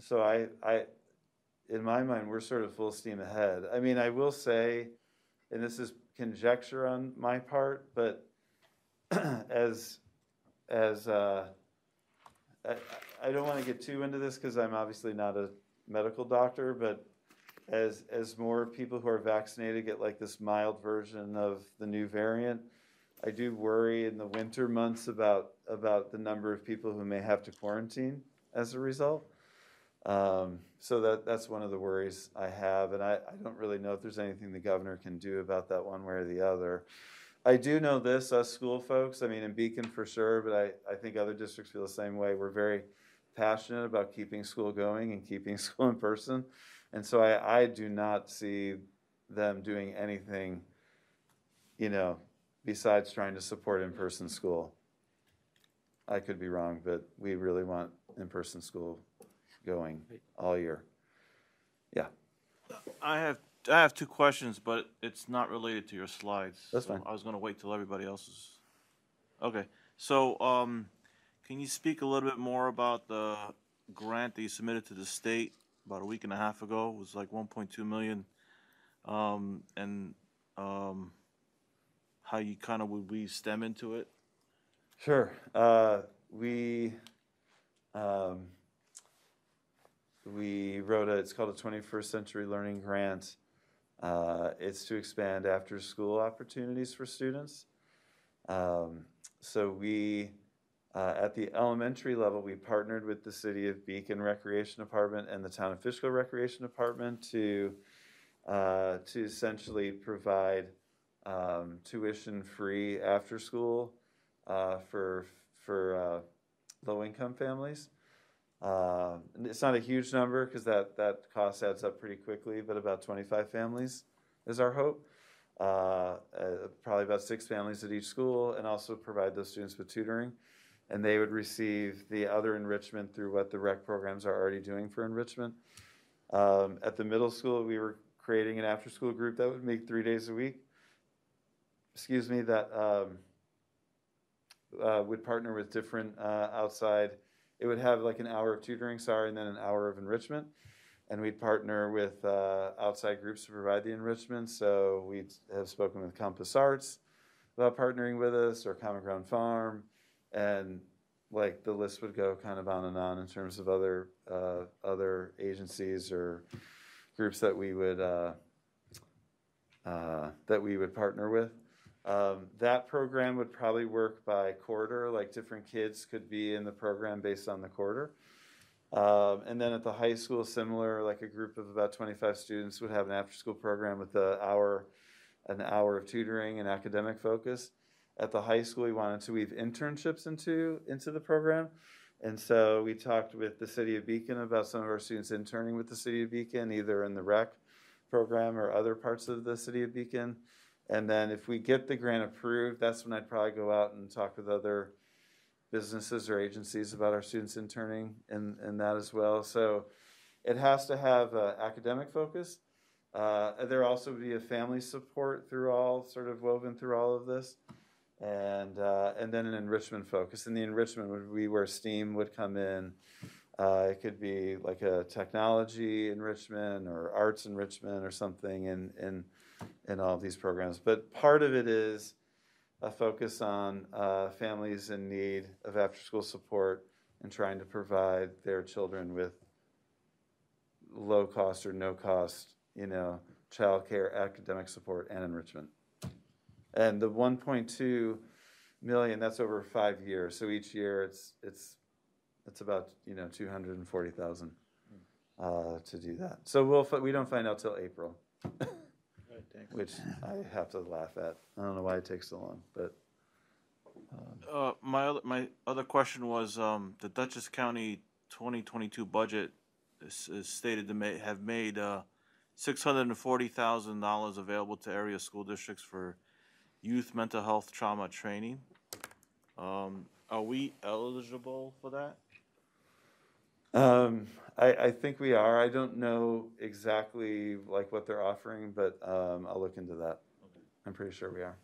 so I, I, in my mind, we're sort of full steam ahead. I mean, I will say, and this is conjecture on my part, but as, as, uh, I, I don't want to get too into this because I'm obviously not a medical doctor, but as as more people who are vaccinated get like this mild version of the new variant, I do worry in the winter months about about the number of people who may have to quarantine as a result. Um, so that that's one of the worries I have, and I, I don't really know if there's anything the governor can do about that one way or the other. I do know this, us school folks, I mean, in Beacon for sure, but I, I think other districts feel the same way. We're very passionate about keeping school going and keeping school in person. And so I, I do not see them doing anything, you know, besides trying to support in person school. I could be wrong, but we really want in person school going all year. Yeah. I have I have two questions, but it's not related to your slides. That's so fine. I was gonna wait till everybody else's. Okay, so um, can you speak a little bit more about the grant that you submitted to the state about a week and a half ago? It was like 1.2 million, um, and um, how you kind of would weave STEM into it? Sure. Uh, we um, we wrote a. It's called a 21st Century Learning Grant. Uh, it's to expand after-school opportunities for students. Um, so we, uh, at the elementary level, we partnered with the City of Beacon Recreation Department and the Town of Fishkill Recreation Department to uh, to essentially provide um, tuition-free after-school uh, for for uh, low-income families. Uh, it's not a huge number because that that cost adds up pretty quickly, but about 25 families is our hope. Uh, uh, probably about six families at each school, and also provide those students with tutoring. And they would receive the other enrichment through what the rec programs are already doing for enrichment. Um, at the middle school, we were creating an after-school group that would meet three days a week. Excuse me, that um, uh, would partner with different uh, outside. It would have like an hour of tutoring, sorry, and then an hour of enrichment. And we'd partner with uh, outside groups to provide the enrichment. So we have spoken with Compass Arts about partnering with us or Common Ground Farm. And like the list would go kind of on and on in terms of other uh, other agencies or groups that we would uh, uh, that we would partner with. Um, that program would probably work by quarter, like different kids could be in the program based on the quarter. Um, and then at the high school, similar, like a group of about 25 students would have an after-school program with an hour, an hour of tutoring and academic focus. At the high school, we wanted to weave internships into into the program, and so we talked with the city of Beacon about some of our students interning with the city of Beacon, either in the rec program or other parts of the city of Beacon. And then if we get the grant approved, that's when I'd probably go out and talk with other businesses or agencies about our students interning in, in that as well. So it has to have uh, academic focus. Uh, there also would be a family support through all, sort of woven through all of this, and uh, and then an enrichment focus. And the enrichment would be where STEAM would come in. Uh, it could be like a technology enrichment or arts enrichment or something in in in all of these programs. But part of it is a focus on uh, families in need of after school support and trying to provide their children with low cost or no cost, you know, childcare, academic support, and enrichment. And the 1.2 million, that's over five years. So each year it's it's it's about you know 240,000 uh, to do that. So we'll we don't find out till April, which I have to laugh at. I don't know why it takes so long, but Uh, my other, my other question was, um, the Dutchess County twenty twenty-two budget is, is stated to ma- have made, uh, six hundred and forty thousand dollars available to area school districts for youth mental health trauma training. Um, are we eligible for that? Um, I, I think we are. I don't know exactly like what they're offering, but um, I'll look into that. I'm pretty sure we are.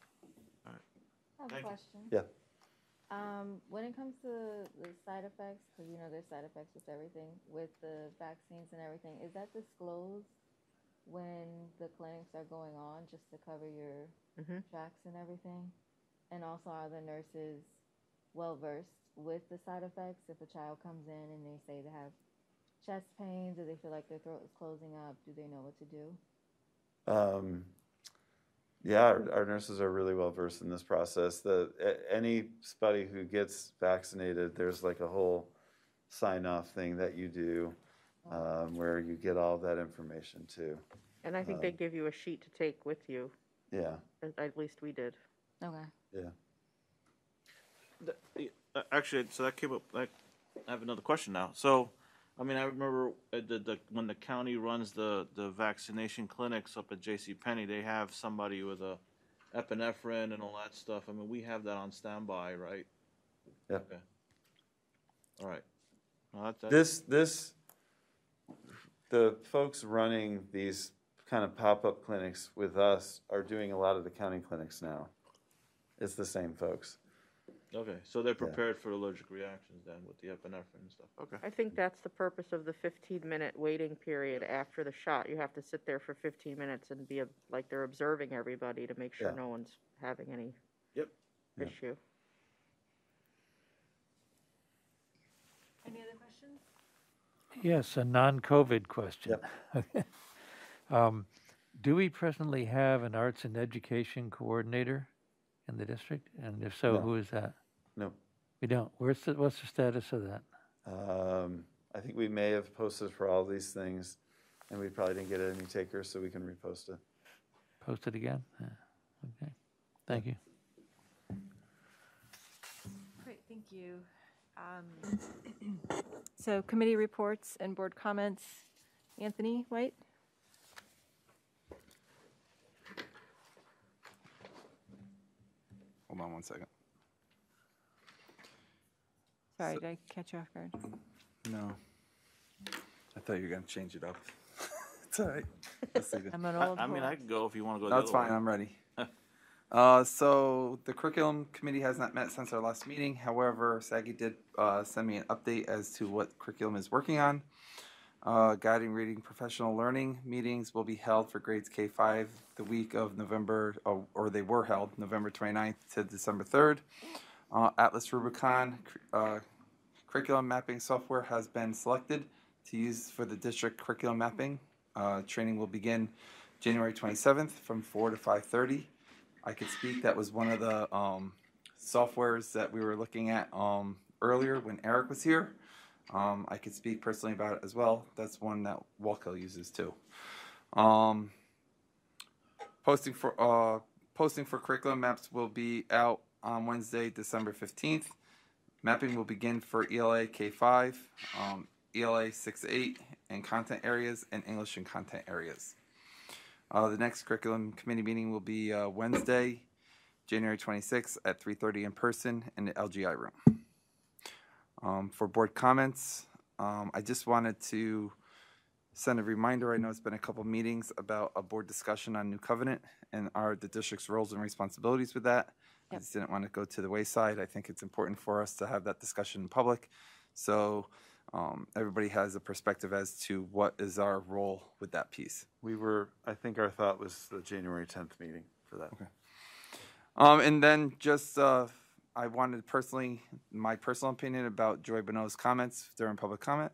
I have Thank a you. question. Yeah. Um, when it comes to the side effects, because you know there's side effects with everything, with the vaccines and everything, is that disclosed when the clinics are going on, just to cover your Mhm. tracks and everything? And also, are the nurses well versed with the side effects? If a child comes in and they say they have chest pains, Do they feel like their throat is closing up, do they know what to do? Um, yeah, our, our nurses are really well versed in this process. The a- anybody who gets vaccinated, there's like a whole sign off thing that you do um, where you get all that information too. And I think they Um, give you a sheet to take with you. Yeah, At, at least we did. Okay. yeah. The- uh, Actually, so that came up, like, I have another question now. So, I mean, I remember uh, the, the, when the county runs the, the vaccination clinics up at J.C. Penney, they have somebody with a epinephrine and all that stuff. I mean, we have that on standby, right? Yep. Okay. All right. Well, that- that- This this the folks running these kind of pop-up clinics with us are doing a lot of the county clinics now. It's the same folks. Okay, so they're prepared for allergic reactions then with the epinephrine and stuff. Okay. I think that's the purpose of the fifteen minute waiting period after the shot. You have to sit there for fifteen minutes and be a- like they're observing everybody to make sure Yeah. no one's having any Yep. Yeah. issue. Any other questions? Yes, a non-COVID question. Um, Do we presently have an arts and education coordinator in the district? And if so, No. who is that? No. We don't. Where's the, what's the status of that? Um, I think we may have posted for all these things, and we probably didn't get any takers, so we can repost it. Post it again? Yeah. Okay, thank you. Great, thank you. Um, So committee reports and board comments. Anthony White? Hold on one second. Sorry, did I catch you off guard? No. I thought you were going to change it up. it's all right. Let's leave it. I'm an old I mean, I can go if you want to go. the That's other fine. way. I'm ready. uh, so the curriculum committee has not met since our last meeting. However, Saggy did uh, send me an update as to what curriculum is working on. Uh, guiding reading professional learning meetings will be held for grades K5 the week of November, or they were held November 29th to December 3rd. Uh, Atlas Rubicon uh, curriculum mapping software has been selected to use for the district curriculum mapping. Uh, training will begin January 27th from 4 to 5:30. I could speak. That was one of the um, softwares that we were looking at um, earlier when Eric was here. Um, I could speak personally about it as well. That's one that Wallkill uses too. Um, posting for uh, posting for curriculum maps will be out on Wednesday, December 15th. Mapping will begin for ELA K5, um, ELA 6-8, and content areas, and English and content areas. Uh, the next curriculum committee meeting will be uh, Wednesday, January 26th at 3:30 in person in the LGI room. Um, for board comments, um, I just wanted to send a reminder. I know it's been a couple meetings about a board discussion on new covenant and our the district's roles and responsibilities with that. I just didn't want to go to the wayside. I think it's important for us to have that discussion in public, so um, everybody has a perspective as to what is our role with that piece. We were, I think our thought was the January 10th meeting for that. Okay. Um, and then just uh, I wanted personally my personal opinion about Joy Bonneau's comments during public comment.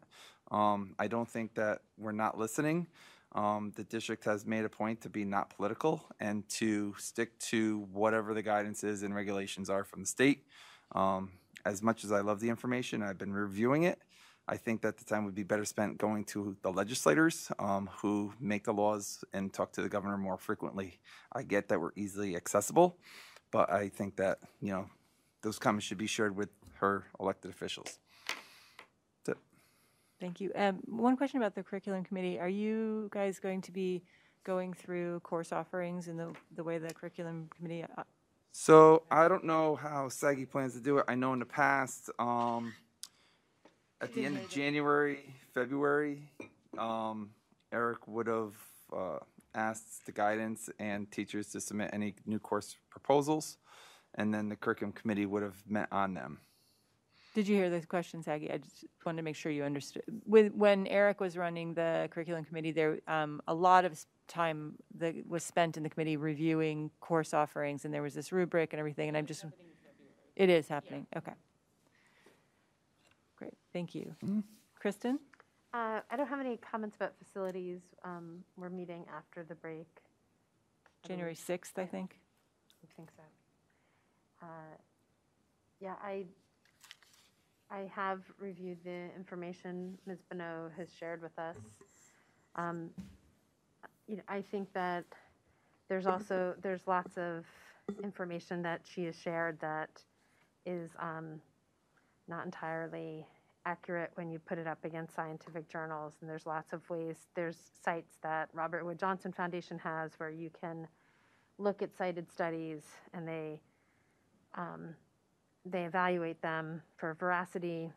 Um, I don't think that we're not listening. Um, the district has made a point to be not political and to stick to whatever the guidance is and regulations are from the state. Um, as much as I love the information, I've been reviewing it. I think that the time would be better spent going to the legislators um, who make the laws and talk to the governor more frequently. I get that we're easily accessible, but I think that you know those comments should be shared with her elected officials. That's it. Thank you. Um, one question about the curriculum committee. Are you guys going to be going through course offerings in the, the way the curriculum committee? uh, So I don't know how SAGI plans to do it. I know in the past, um, at the end of January, February, um, Eric would have uh, asked the guidance and teachers to submit any new course proposals, and then the curriculum committee would have met on them. Did you hear the question, Saggy? I just wanted to make sure you understood. With, when Eric was running the curriculum committee, there, um, a lot of time that was spent in the committee reviewing course offerings, and there was this rubric and everything, and I'm just. It is happening, okay. Great, thank you. Kristen? Uh, I don't have any comments about facilities. Um, we're meeting after the break. January believe. 6th, I think. I think so. Uh, Yeah, I, I have reviewed the information Ms. Bonneau has shared with us. Um, You know, I think that there's also, there's lots of information that she has shared that is um, not entirely accurate when you put it up against scientific journals. And there's lots of ways, there's sites that Robert Wood Johnson Foundation has where you can look at cited studies and they um, they evaluate them for veracity.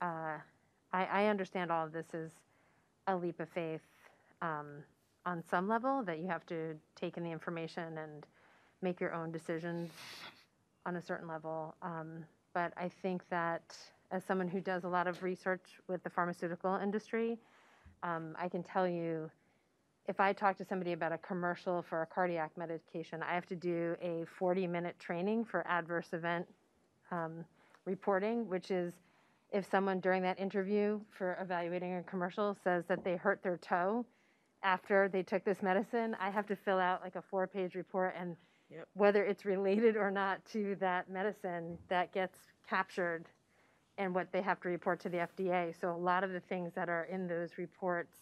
Uh, I, I understand all of this is a leap of faith um, on some level that you have to take in the information and make your own decisions on a certain level. Um, but I think that as someone who does a lot of research with the pharmaceutical industry, um, I can tell you if I talk to somebody about a commercial for a cardiac medication, I have to do a 40 minute training for adverse event um, reporting, which is if someone during that interview for evaluating a commercial says that they hurt their toe after they took this medicine, I have to fill out like a four page report and Yep. whether it's related or not to that medicine that gets captured and what they have to report to the FDA. So a lot of the things that are in those reports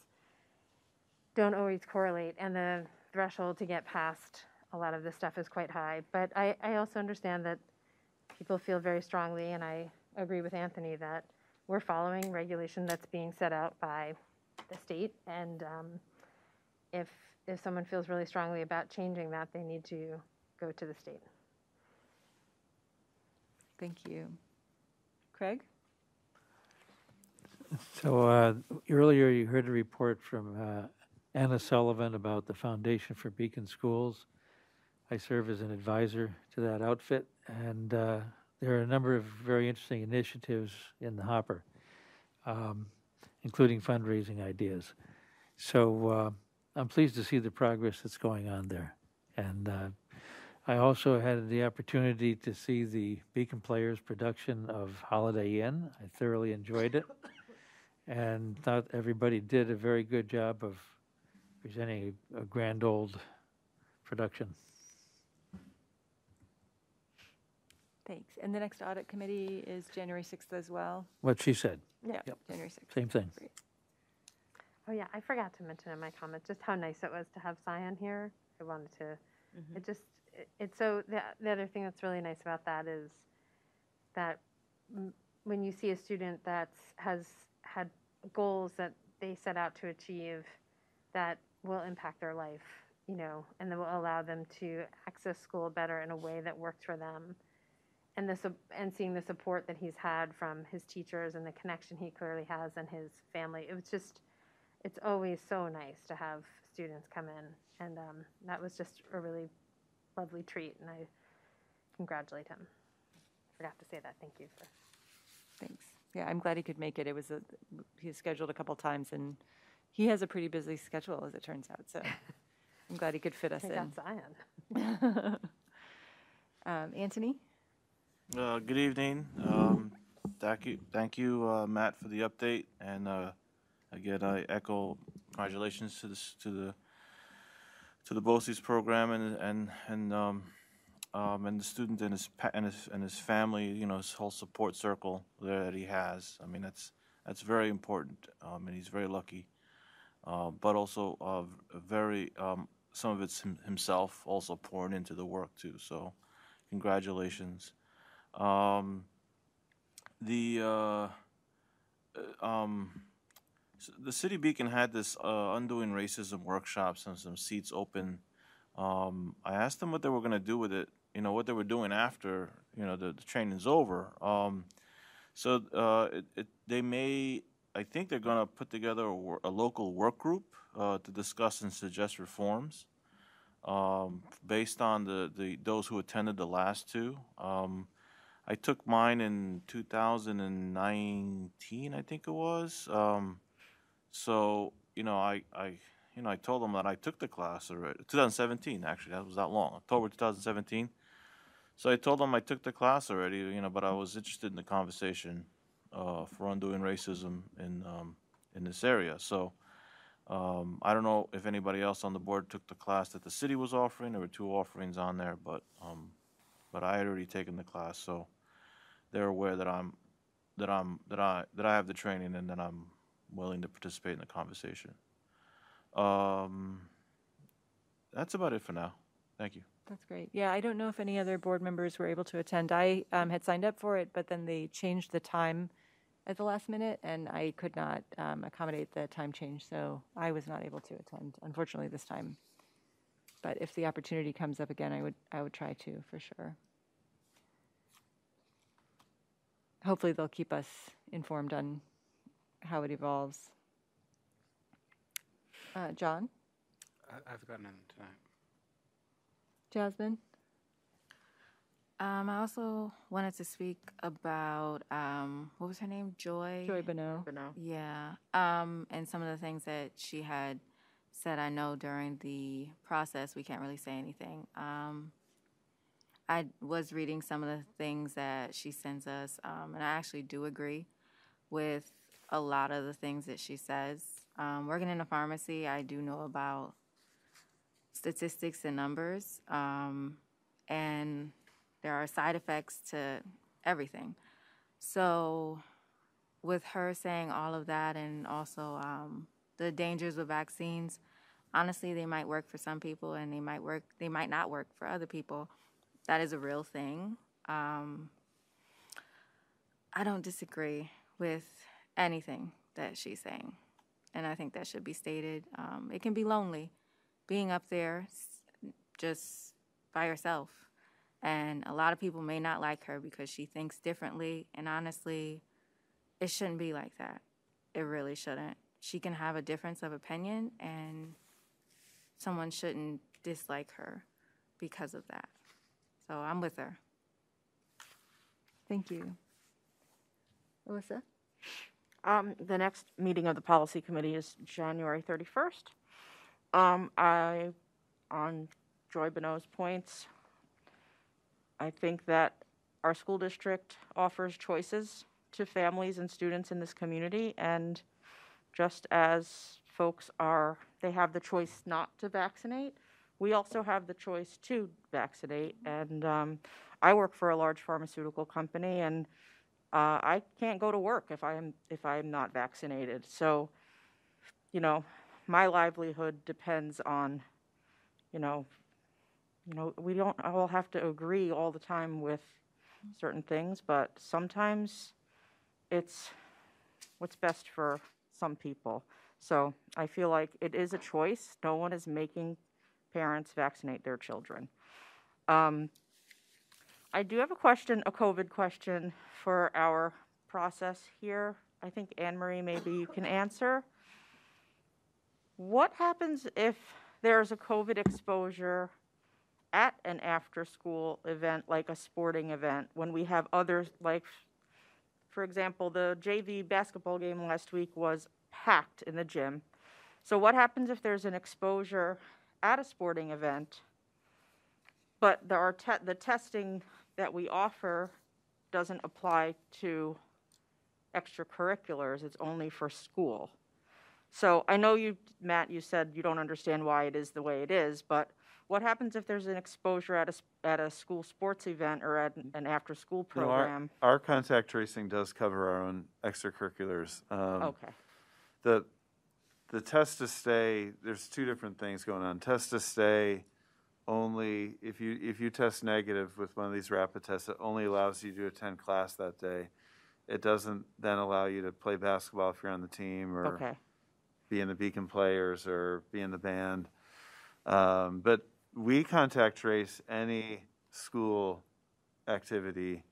don't always correlate, and the threshold to get past a lot of this stuff is quite high. But I, I also understand that people feel very strongly, and I agree with Anthony that we're following regulation that's being set out by the state, and um, if if someone feels really strongly about changing that, they need to go to the state. Thank you. Craig? So uh, earlier you heard a report from uh, Anna Sullivan about the Foundation for Beacon Schools. I serve as an advisor to that outfit, and uh, there are a number of very interesting initiatives in the hopper, um, including fundraising ideas. So uh, I'm pleased to see the progress that's going on there, and uh, I also had the opportunity to see the Beacon Players production of Holiday Inn. I thoroughly enjoyed it and thought everybody did a very good job of presenting a, a grand old production. Thanks. And the next audit committee is January 6th as well? What she said, Yeah, Yep. January 6th. same thing. Oh, yeah, I forgot to mention in my comments just how nice it was to have Zion here. I wanted to, mm-hmm. it just, it- it's so, the, the other thing that's really nice about that is that when you see a student that's, has had goals that they set out to achieve that will impact their life, you know, and that will allow them to access school better in a way that works for them. And the, and seeing the support that he's had from his teachers and the connection he clearly has and his family, it was just, it's always so nice to have students come in. And um, that was just a really lovely treat, and I congratulate him. I Forgot to say that. Thank you for. Thanks. Yeah, I'm glad he could make it. It was a, he's scheduled a couple times and he has a pretty busy schedule as it turns out, so I'm glad he could fit us in. Zion. Um, Anthony? Uh, good evening. Um, thank you, thank you, uh, Matt, for the update. And uh, again, I echo congratulations to this to the to the BOCES program and and and um, um, and the student and his and his and his family. You know, his whole support circle there that he has. I mean, that's that's very important, um, and he's very lucky. Uh, but also, uh, very um, some of it's him, himself also pouring into the work too. So, congratulations. Um, the uh, uh, um, the city beacon had this uh, undoing racism workshops and some seats open. Um, I asked them what they were going to do with it. You know what they were doing after you know the, the training's over. Um, so uh, it, it, they may. I think they're going to put together a, a local work group uh, to discuss and suggest reforms um, based on the, the those who attended the last two. Um, I took mine in 2019, I think it was. Um, so you know, I, I you know I told them that I took the class already. 2017, actually, that was that long. October 2017. So I told them I took the class already. You know, but I was interested in the conversation uh, for undoing racism in um, in this area. So. Um, I don't know if anybody else on the board took the class that the city was offering. There were two offerings on there, but um, but I had already taken the class, so they're aware that I'm that I'm that I that I have the training and that I'm willing to participate in the conversation. Um, that's about it for now. Thank you. That's great. Yeah, I don't know if any other board members were able to attend. I um, had signed up for it, but then they changed the time at the last minute, and I could not um, accommodate the time change, so I was not able to attend, unfortunately, this time. But if the opportunity comes up again, I would I would try to for sure. Hopefully, they'll keep us informed on how it evolves. Uh, John, I, I've got none tonight. Jasmine. Um, I also wanted to speak about um, what was her name? Joy. Joy Bonneau. Bonneau. Yeah. Um, and some of the things that she had said, I know during the process, we can't really say anything. Um, I was reading some of the things that she sends us, um, and I actually do agree with a lot of the things that she says. Um, working in a pharmacy, I do know about statistics and numbers, um, and there are side effects to everything. So, with her saying all of that and also um, the dangers of vaccines, honestly, they might work for some people and they might work, they might not work for other people. That is a real thing. Um, I don't disagree with anything that she's saying, and I think that should be stated. Um, it can be lonely being up there just by herself. And a lot of people may not like her because she thinks differently. And honestly, it shouldn't be like that. It really shouldn't. She can have a difference of opinion, and someone shouldn't dislike her because of that. So I'm with her. Thank you. Alyssa? Um, the next meeting of the policy committee is January thirty-first. Um, I, on Joy Bonneau's points, I think that our school district offers choices to families and students in this community, and just as folks are, they have the choice not to vaccinate, we also have the choice to vaccinate. And um, I work for a large pharmaceutical company, and uh, I can't go to work if I am if I am not vaccinated. So, you know, my livelihood depends on, you know, you know, we don't all have to agree all the time with certain things, but sometimes it's what's best for some people. So I feel like it is a choice. No one is making parents vaccinate their children. Um, I do have a question, a COVID question for our process here. I think Anne Marie, maybe you can answer. What happens if there's a COVID exposure at an after school event, like a sporting event, when we have others, like, for example, the JV basketball game last week was packed in the gym. So, what happens if there's an exposure at a sporting event, but there are te- the testing that we offer doesn't apply to extracurriculars, it's only for school. So I know you, Matt, you said you don't understand why it is the way it is, but what happens if there's an exposure at a, at a school sports event or at an after-school You know, our- program? Our contact tracing does cover our own extracurriculars. Um, Okay, The, the test to stay, there's two different things going on. Test to stay only, if you, if you test negative with one of these rapid tests, it only allows you to attend class that day. It doesn't then allow you to play basketball if you're on the team or okay, be in the Beacon Players or be in the band. Um, but we contact trace any school activity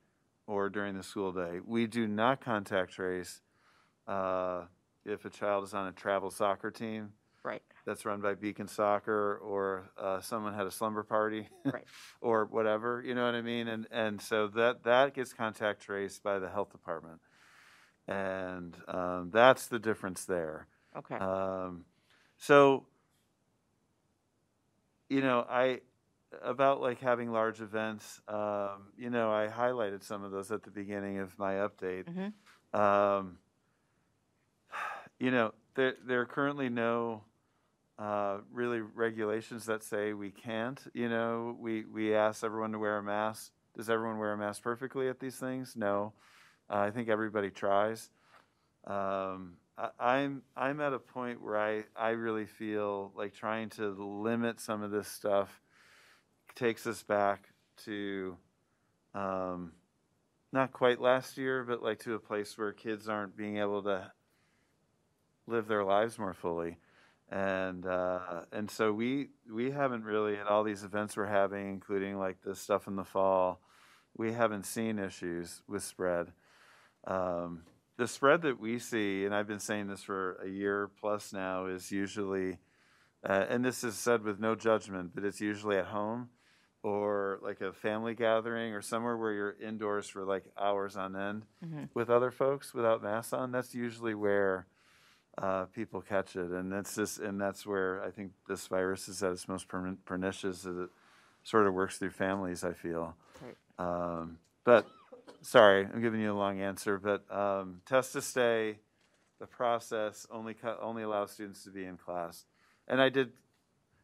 or during the school day. We do not contact trace uh, if a child is on a travel soccer team right, that's run by Beacon Soccer or uh, someone had a slumber party right, or whatever, you know what I mean? And and so that that gets contact traced by the health department, and um, that's the difference there. okay, Um, so, you know, I about like having large events. Um, you know, I highlighted some of those at the beginning of my update. Mhm. You know, there there are currently no uh, really regulations that say we can't. You know, we we ask everyone to wear a mask. Does everyone wear a mask perfectly at these things? No. Uh, I think everybody tries. Um, I, I'm I'm at a point where I I really feel like trying to limit some of this stuff takes us back to um, not quite last year, but like to a place where kids aren't being able to live their lives more fully. And uh, and so we we haven't really at all these events we're having, including like the stuff in the fall, we haven't seen issues with spread. Um, the spread that we see, and I've been saying this for a year plus now, is usually, uh, and this is said with no judgment, but it's usually at home or like a family gathering or somewhere where you're indoors for like hours on end Mhm. with other folks without masks on. That's usually where uh, people catch it, and that's just, and that's where I think this virus is at its most perni- pernicious. Is it sort of works through families. I feel. Right. Um, but sorry, I'm giving you a long answer. But um, test to stay, the process only cut, only allows students to be in class, and I did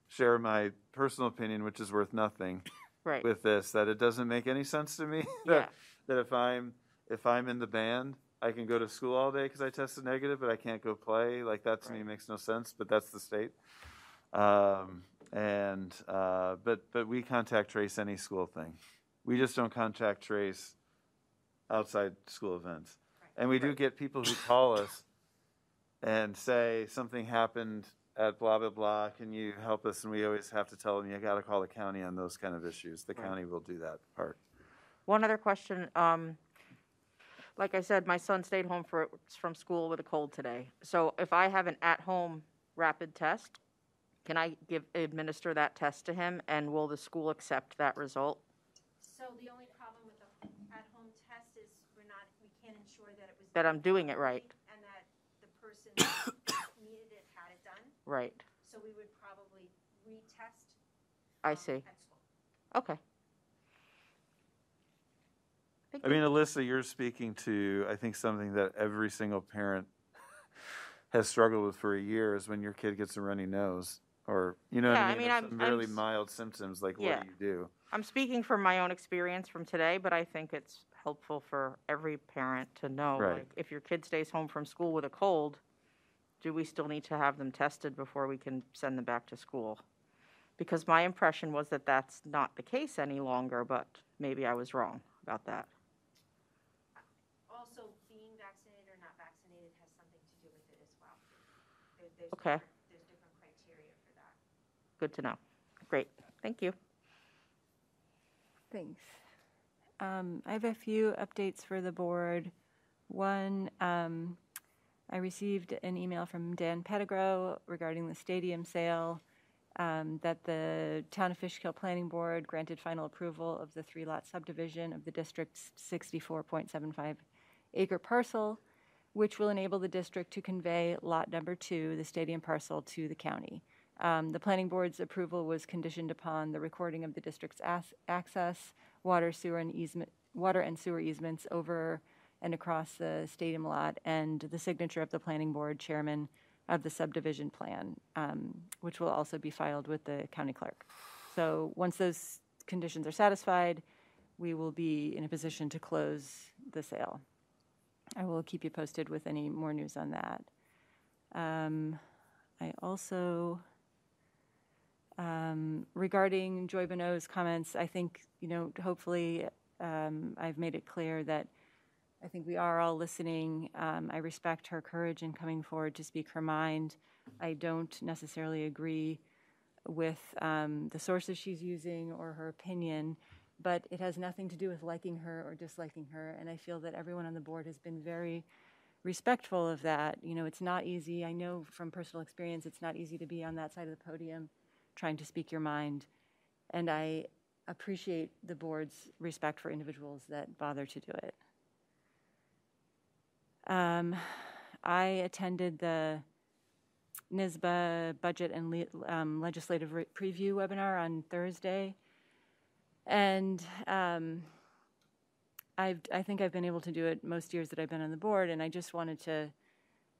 share my personal opinion, which is worth nothing, right, with this. That it doesn't make any sense to me. yeah, that, that if I'm if I'm in the band, I can go to school all day because I tested negative, but I can't go play. Like that to me makes no sense. But that's the state. Um, and uh, but but we contact trace any school thing. We just don't contact trace outside school events. And we do get people who call us and say something happened at blah blah blah. Can you help us? And we always have to tell them you got to call the county on those kind of issues. The Right. county will do that part. One other question, um, like I said, my son stayed home for, from school with a cold today. So if I have an at-home rapid test, can I give, administer that test to him, and will the school accept that result? So the only problem with the at-home test is we're not, we can't ensure that it was. That I'm doing it right. And that the person needed it had it done. Right, So we would probably retest. I um, see. At school. Okay. I mean, Alyssa, you're speaking to, I think, something that every single parent has struggled with for a year is when your kid gets a runny nose or, you know Yeah, I I mean? mean, I'm- some I'm really mild symptoms, like what do you do? I'm speaking from my own experience from today, but I think it's helpful for every parent to know, Right. like, if your kid stays home from school with a cold, do we still need to have them tested before we can send them back to school? Because my impression was that that's not the case any longer, but maybe I was wrong about that. Also, being vaccinated or not vaccinated has something to do with it as well. There- There's Okay. different, there's different criteria for that. Good to know. Great, thank you. Thanks. Um, I have a few updates for the board. One, um, I received an email from Dan Pettigrew regarding the stadium sale, um, that the Town of Fishkill Planning Board granted final approval of the three-lot subdivision of the district's 64.75 acre parcel, which will enable the district to convey lot number two, the stadium parcel, to the county. Um, The planning board's approval was conditioned upon the recording of the district's access, water, sewer, and easement, water and sewer easements over and across the stadium lot, and the signature of the planning board chairman of the subdivision plan, um, which will also be filed with the county clerk. So once those conditions are satisfied, we will be in a position to close the sale. I will keep you posted with any more news on that. Um, I also, um, regarding Joy Bonneau's comments, I think, you know, hopefully um, I've made it clear that I think we are all listening. Um, I respect her courage in coming forward to speak her mind. I don't necessarily agree with um, the sources she's using or her opinion, but it has nothing to do with liking her or disliking her. And I feel that everyone on the board has been very respectful of that. You know, it's not easy. I know from personal experience, it's not easy to be on that side of the podium trying to speak your mind. And I appreciate the board's respect for individuals that bother to do it. Um, I attended the NYSSBA Budget and Le- um, Legislative Re- Preview webinar on Thursday. And um, I've, I think I've been able to do it most years that I've been on the board, and I just wanted to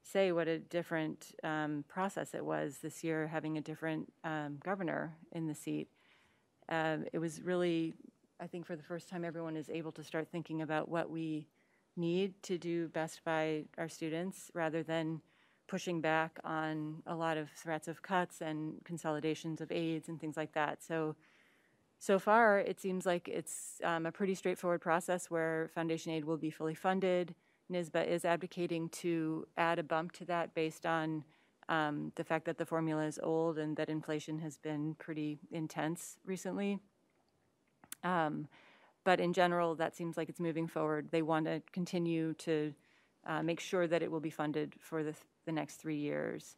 say what a different um, process it was this year, having a different um, governor in the seat. Um, it was really, I think, for the first time, everyone is able to start thinking about what we need to do best by our students rather than pushing back on a lot of threats of cuts and consolidations of aids and things like that. So, so far, it seems like it's um, a pretty straightforward process where foundation aid will be fully funded. NYSSBA is advocating to add a bump to that based on um, the fact that the formula is old and that inflation has been pretty intense recently. Um, but in general, that seems like it's moving forward. They want to continue to uh, make sure that it will be funded for the, the next three years.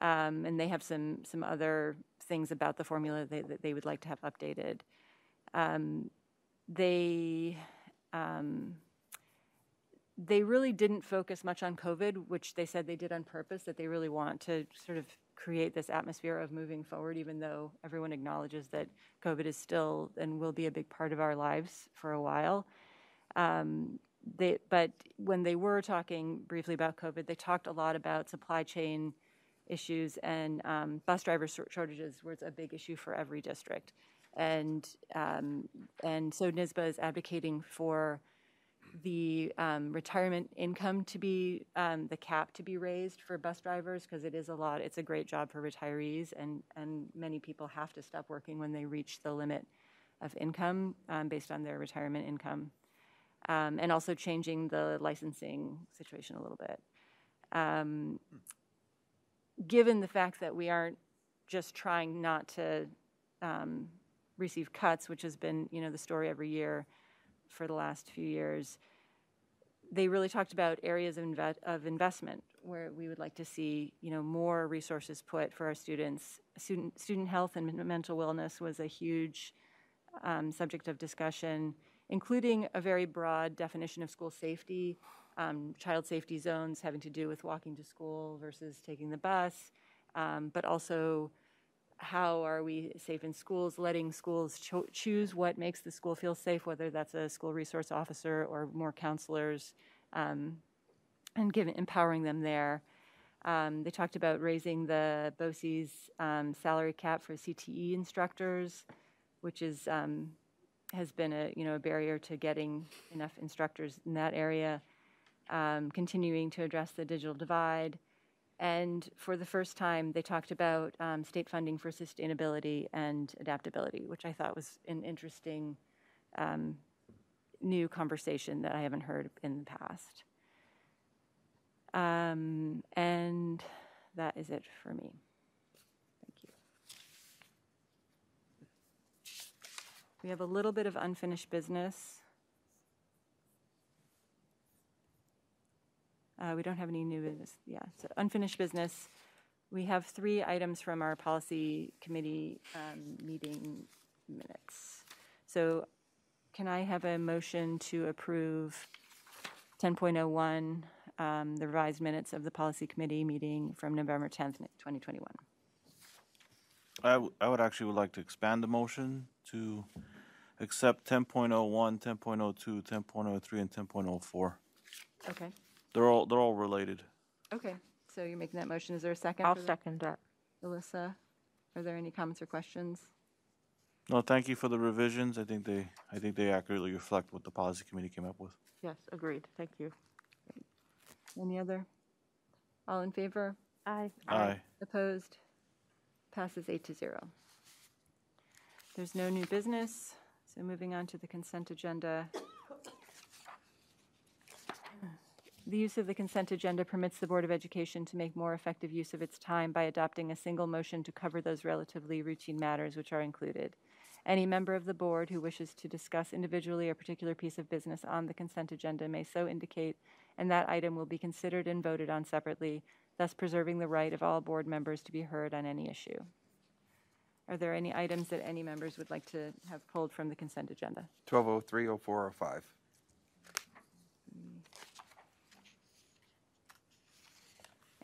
Um, and they have some, some other things about the formula they, that they would like to have updated. Um, they, um, they really didn't focus much on COVID, which they said they did on purpose, that they really want to sort of create this atmosphere of moving forward, even though everyone acknowledges that COVID is still and will be a big part of our lives for a while. Um, they, but when they were talking briefly about COVID, they talked a lot about supply chain issues and um, bus driver shortages was a big issue for every district. And, um, and so NYSSBA is advocating for the um, retirement income to be, um, the cap to be raised for bus drivers because it is a lot, it's a great job for retirees and, and many people have to stop working when they reach the limit of income um, based on their retirement income. Um, and also changing the licensing situation a little bit. Um, given the fact that we aren't just trying not to um, receive cuts, which has been, you know, the story every year for the last few years, they really talked about areas of, inve- of investment where we would like to see, you know, more resources put for our students. Student student health and mental wellness was a huge um, subject of discussion, including a very broad definition of school safety, um, child safety zones having to do with walking to school versus taking the bus, um, but also how are we safe in schools, letting schools cho- choose what makes the school feel safe, whether that's a school resource officer or more counselors, um, and giving, empowering them there. Um, they talked about raising the BOCES um, salary cap for CTE instructors, which is um, has been a you know a barrier to getting enough instructors in that area. Um, continuing to address the digital divide, and for the first time, they talked about um, state funding for sustainability and adaptability, which I thought was an interesting um, new conversation that I haven't heard in the past. Um, and that is it for me. Thank you. We have a little bit of unfinished business. Uh, we don't have any new business. Yeah, so unfinished business. We have three items from our policy committee um, meeting minutes. So, can I have a motion to approve 10.01, um, the revised minutes of the policy committee meeting from November 10th, 2021? I, I would actually would like to expand the motion to accept 10.01, 10.02, 10.03, and 10.04. Okay. They're all they're all related. Okay. So you're making that motion. Is there a second? I'll second that. Alyssa, are there any comments or questions? No, thank you for the revisions. I think they I think they accurately reflect what the policy committee came up with. Yes, agreed. Thank you. Any other? All in favor? Aye. Aye. Opposed? Passes eight to zero. There's no new business, so moving on to the consent agenda. The use of the consent agenda permits the Board of Education to make more effective use of its time by adopting a single motion to cover those relatively routine matters which are included. Any member of the board who wishes to discuss individually a particular piece of business on the consent agenda may so indicate, and that item will be considered and voted on separately, thus preserving the right of all board members to be heard on any issue. Are there any items that any members would like to have pulled from the consent agenda? 1203, 04, 05.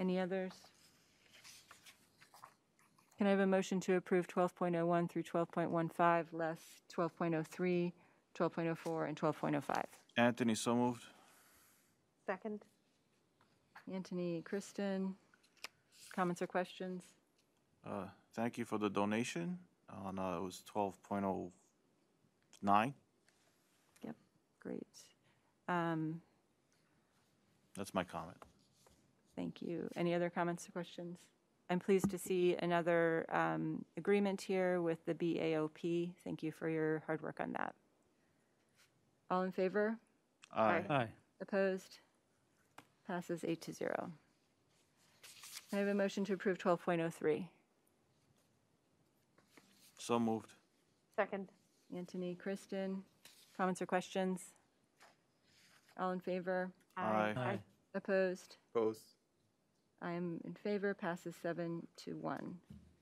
Any others? Can I have a motion to approve 12.01 through 12.15, less 12.03, 12.04, and 12.05? Anthony, so moved. Second. Anthony, Kristen, comments or questions? Uh, thank you for the donation. On uh, it was 12.09. Yep, Great. Um, That's my comment. Thank you. Any other comments or questions? I'm pleased to see another um, agreement here with the BAOP. Thank you for your hard work on that. All in favor? Aye. Aye. Opposed? Passes eight to zero. I have a motion to approve 12.03? So moved. Second. Anthony, Kristen, comments or questions? All in favor? Aye. Aye. Opposed? Opposed? I am in favor, passes seven to one.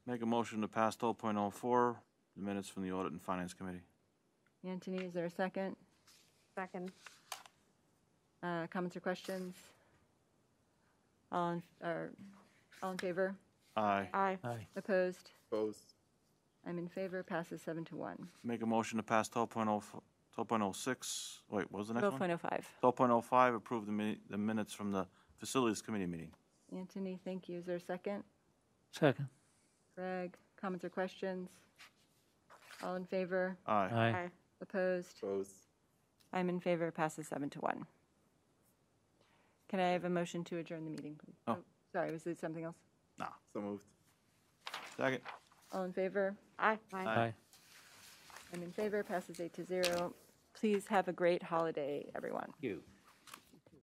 Make a motion to pass 12.04, the minutes from the Audit and Finance Committee. Anthony, is there a second? Second. Uh, Comments or questions? All in, or, all in favor? Aye. Aye. Aye. Opposed? Opposed? I'm in favor, passes seven to one. Make a motion to pass 12.0, 12.06, wait, what was the next one? 12.05. 12.05, approve the mi- the minutes from the Facilities Committee meeting. Anthony, thank you. Is there a second? Second. Greg, comments or questions? All in favor? Aye. Aye. Opposed? Opposed? I'm in favor, passes seven to one. Can I have a motion to adjourn the meeting, please? Oh. oh sorry, was it something else? Nah. So moved. Second. All in favor? Aye. Aye. I'm in favor, passes eight to zero. Please have a great holiday, everyone. You.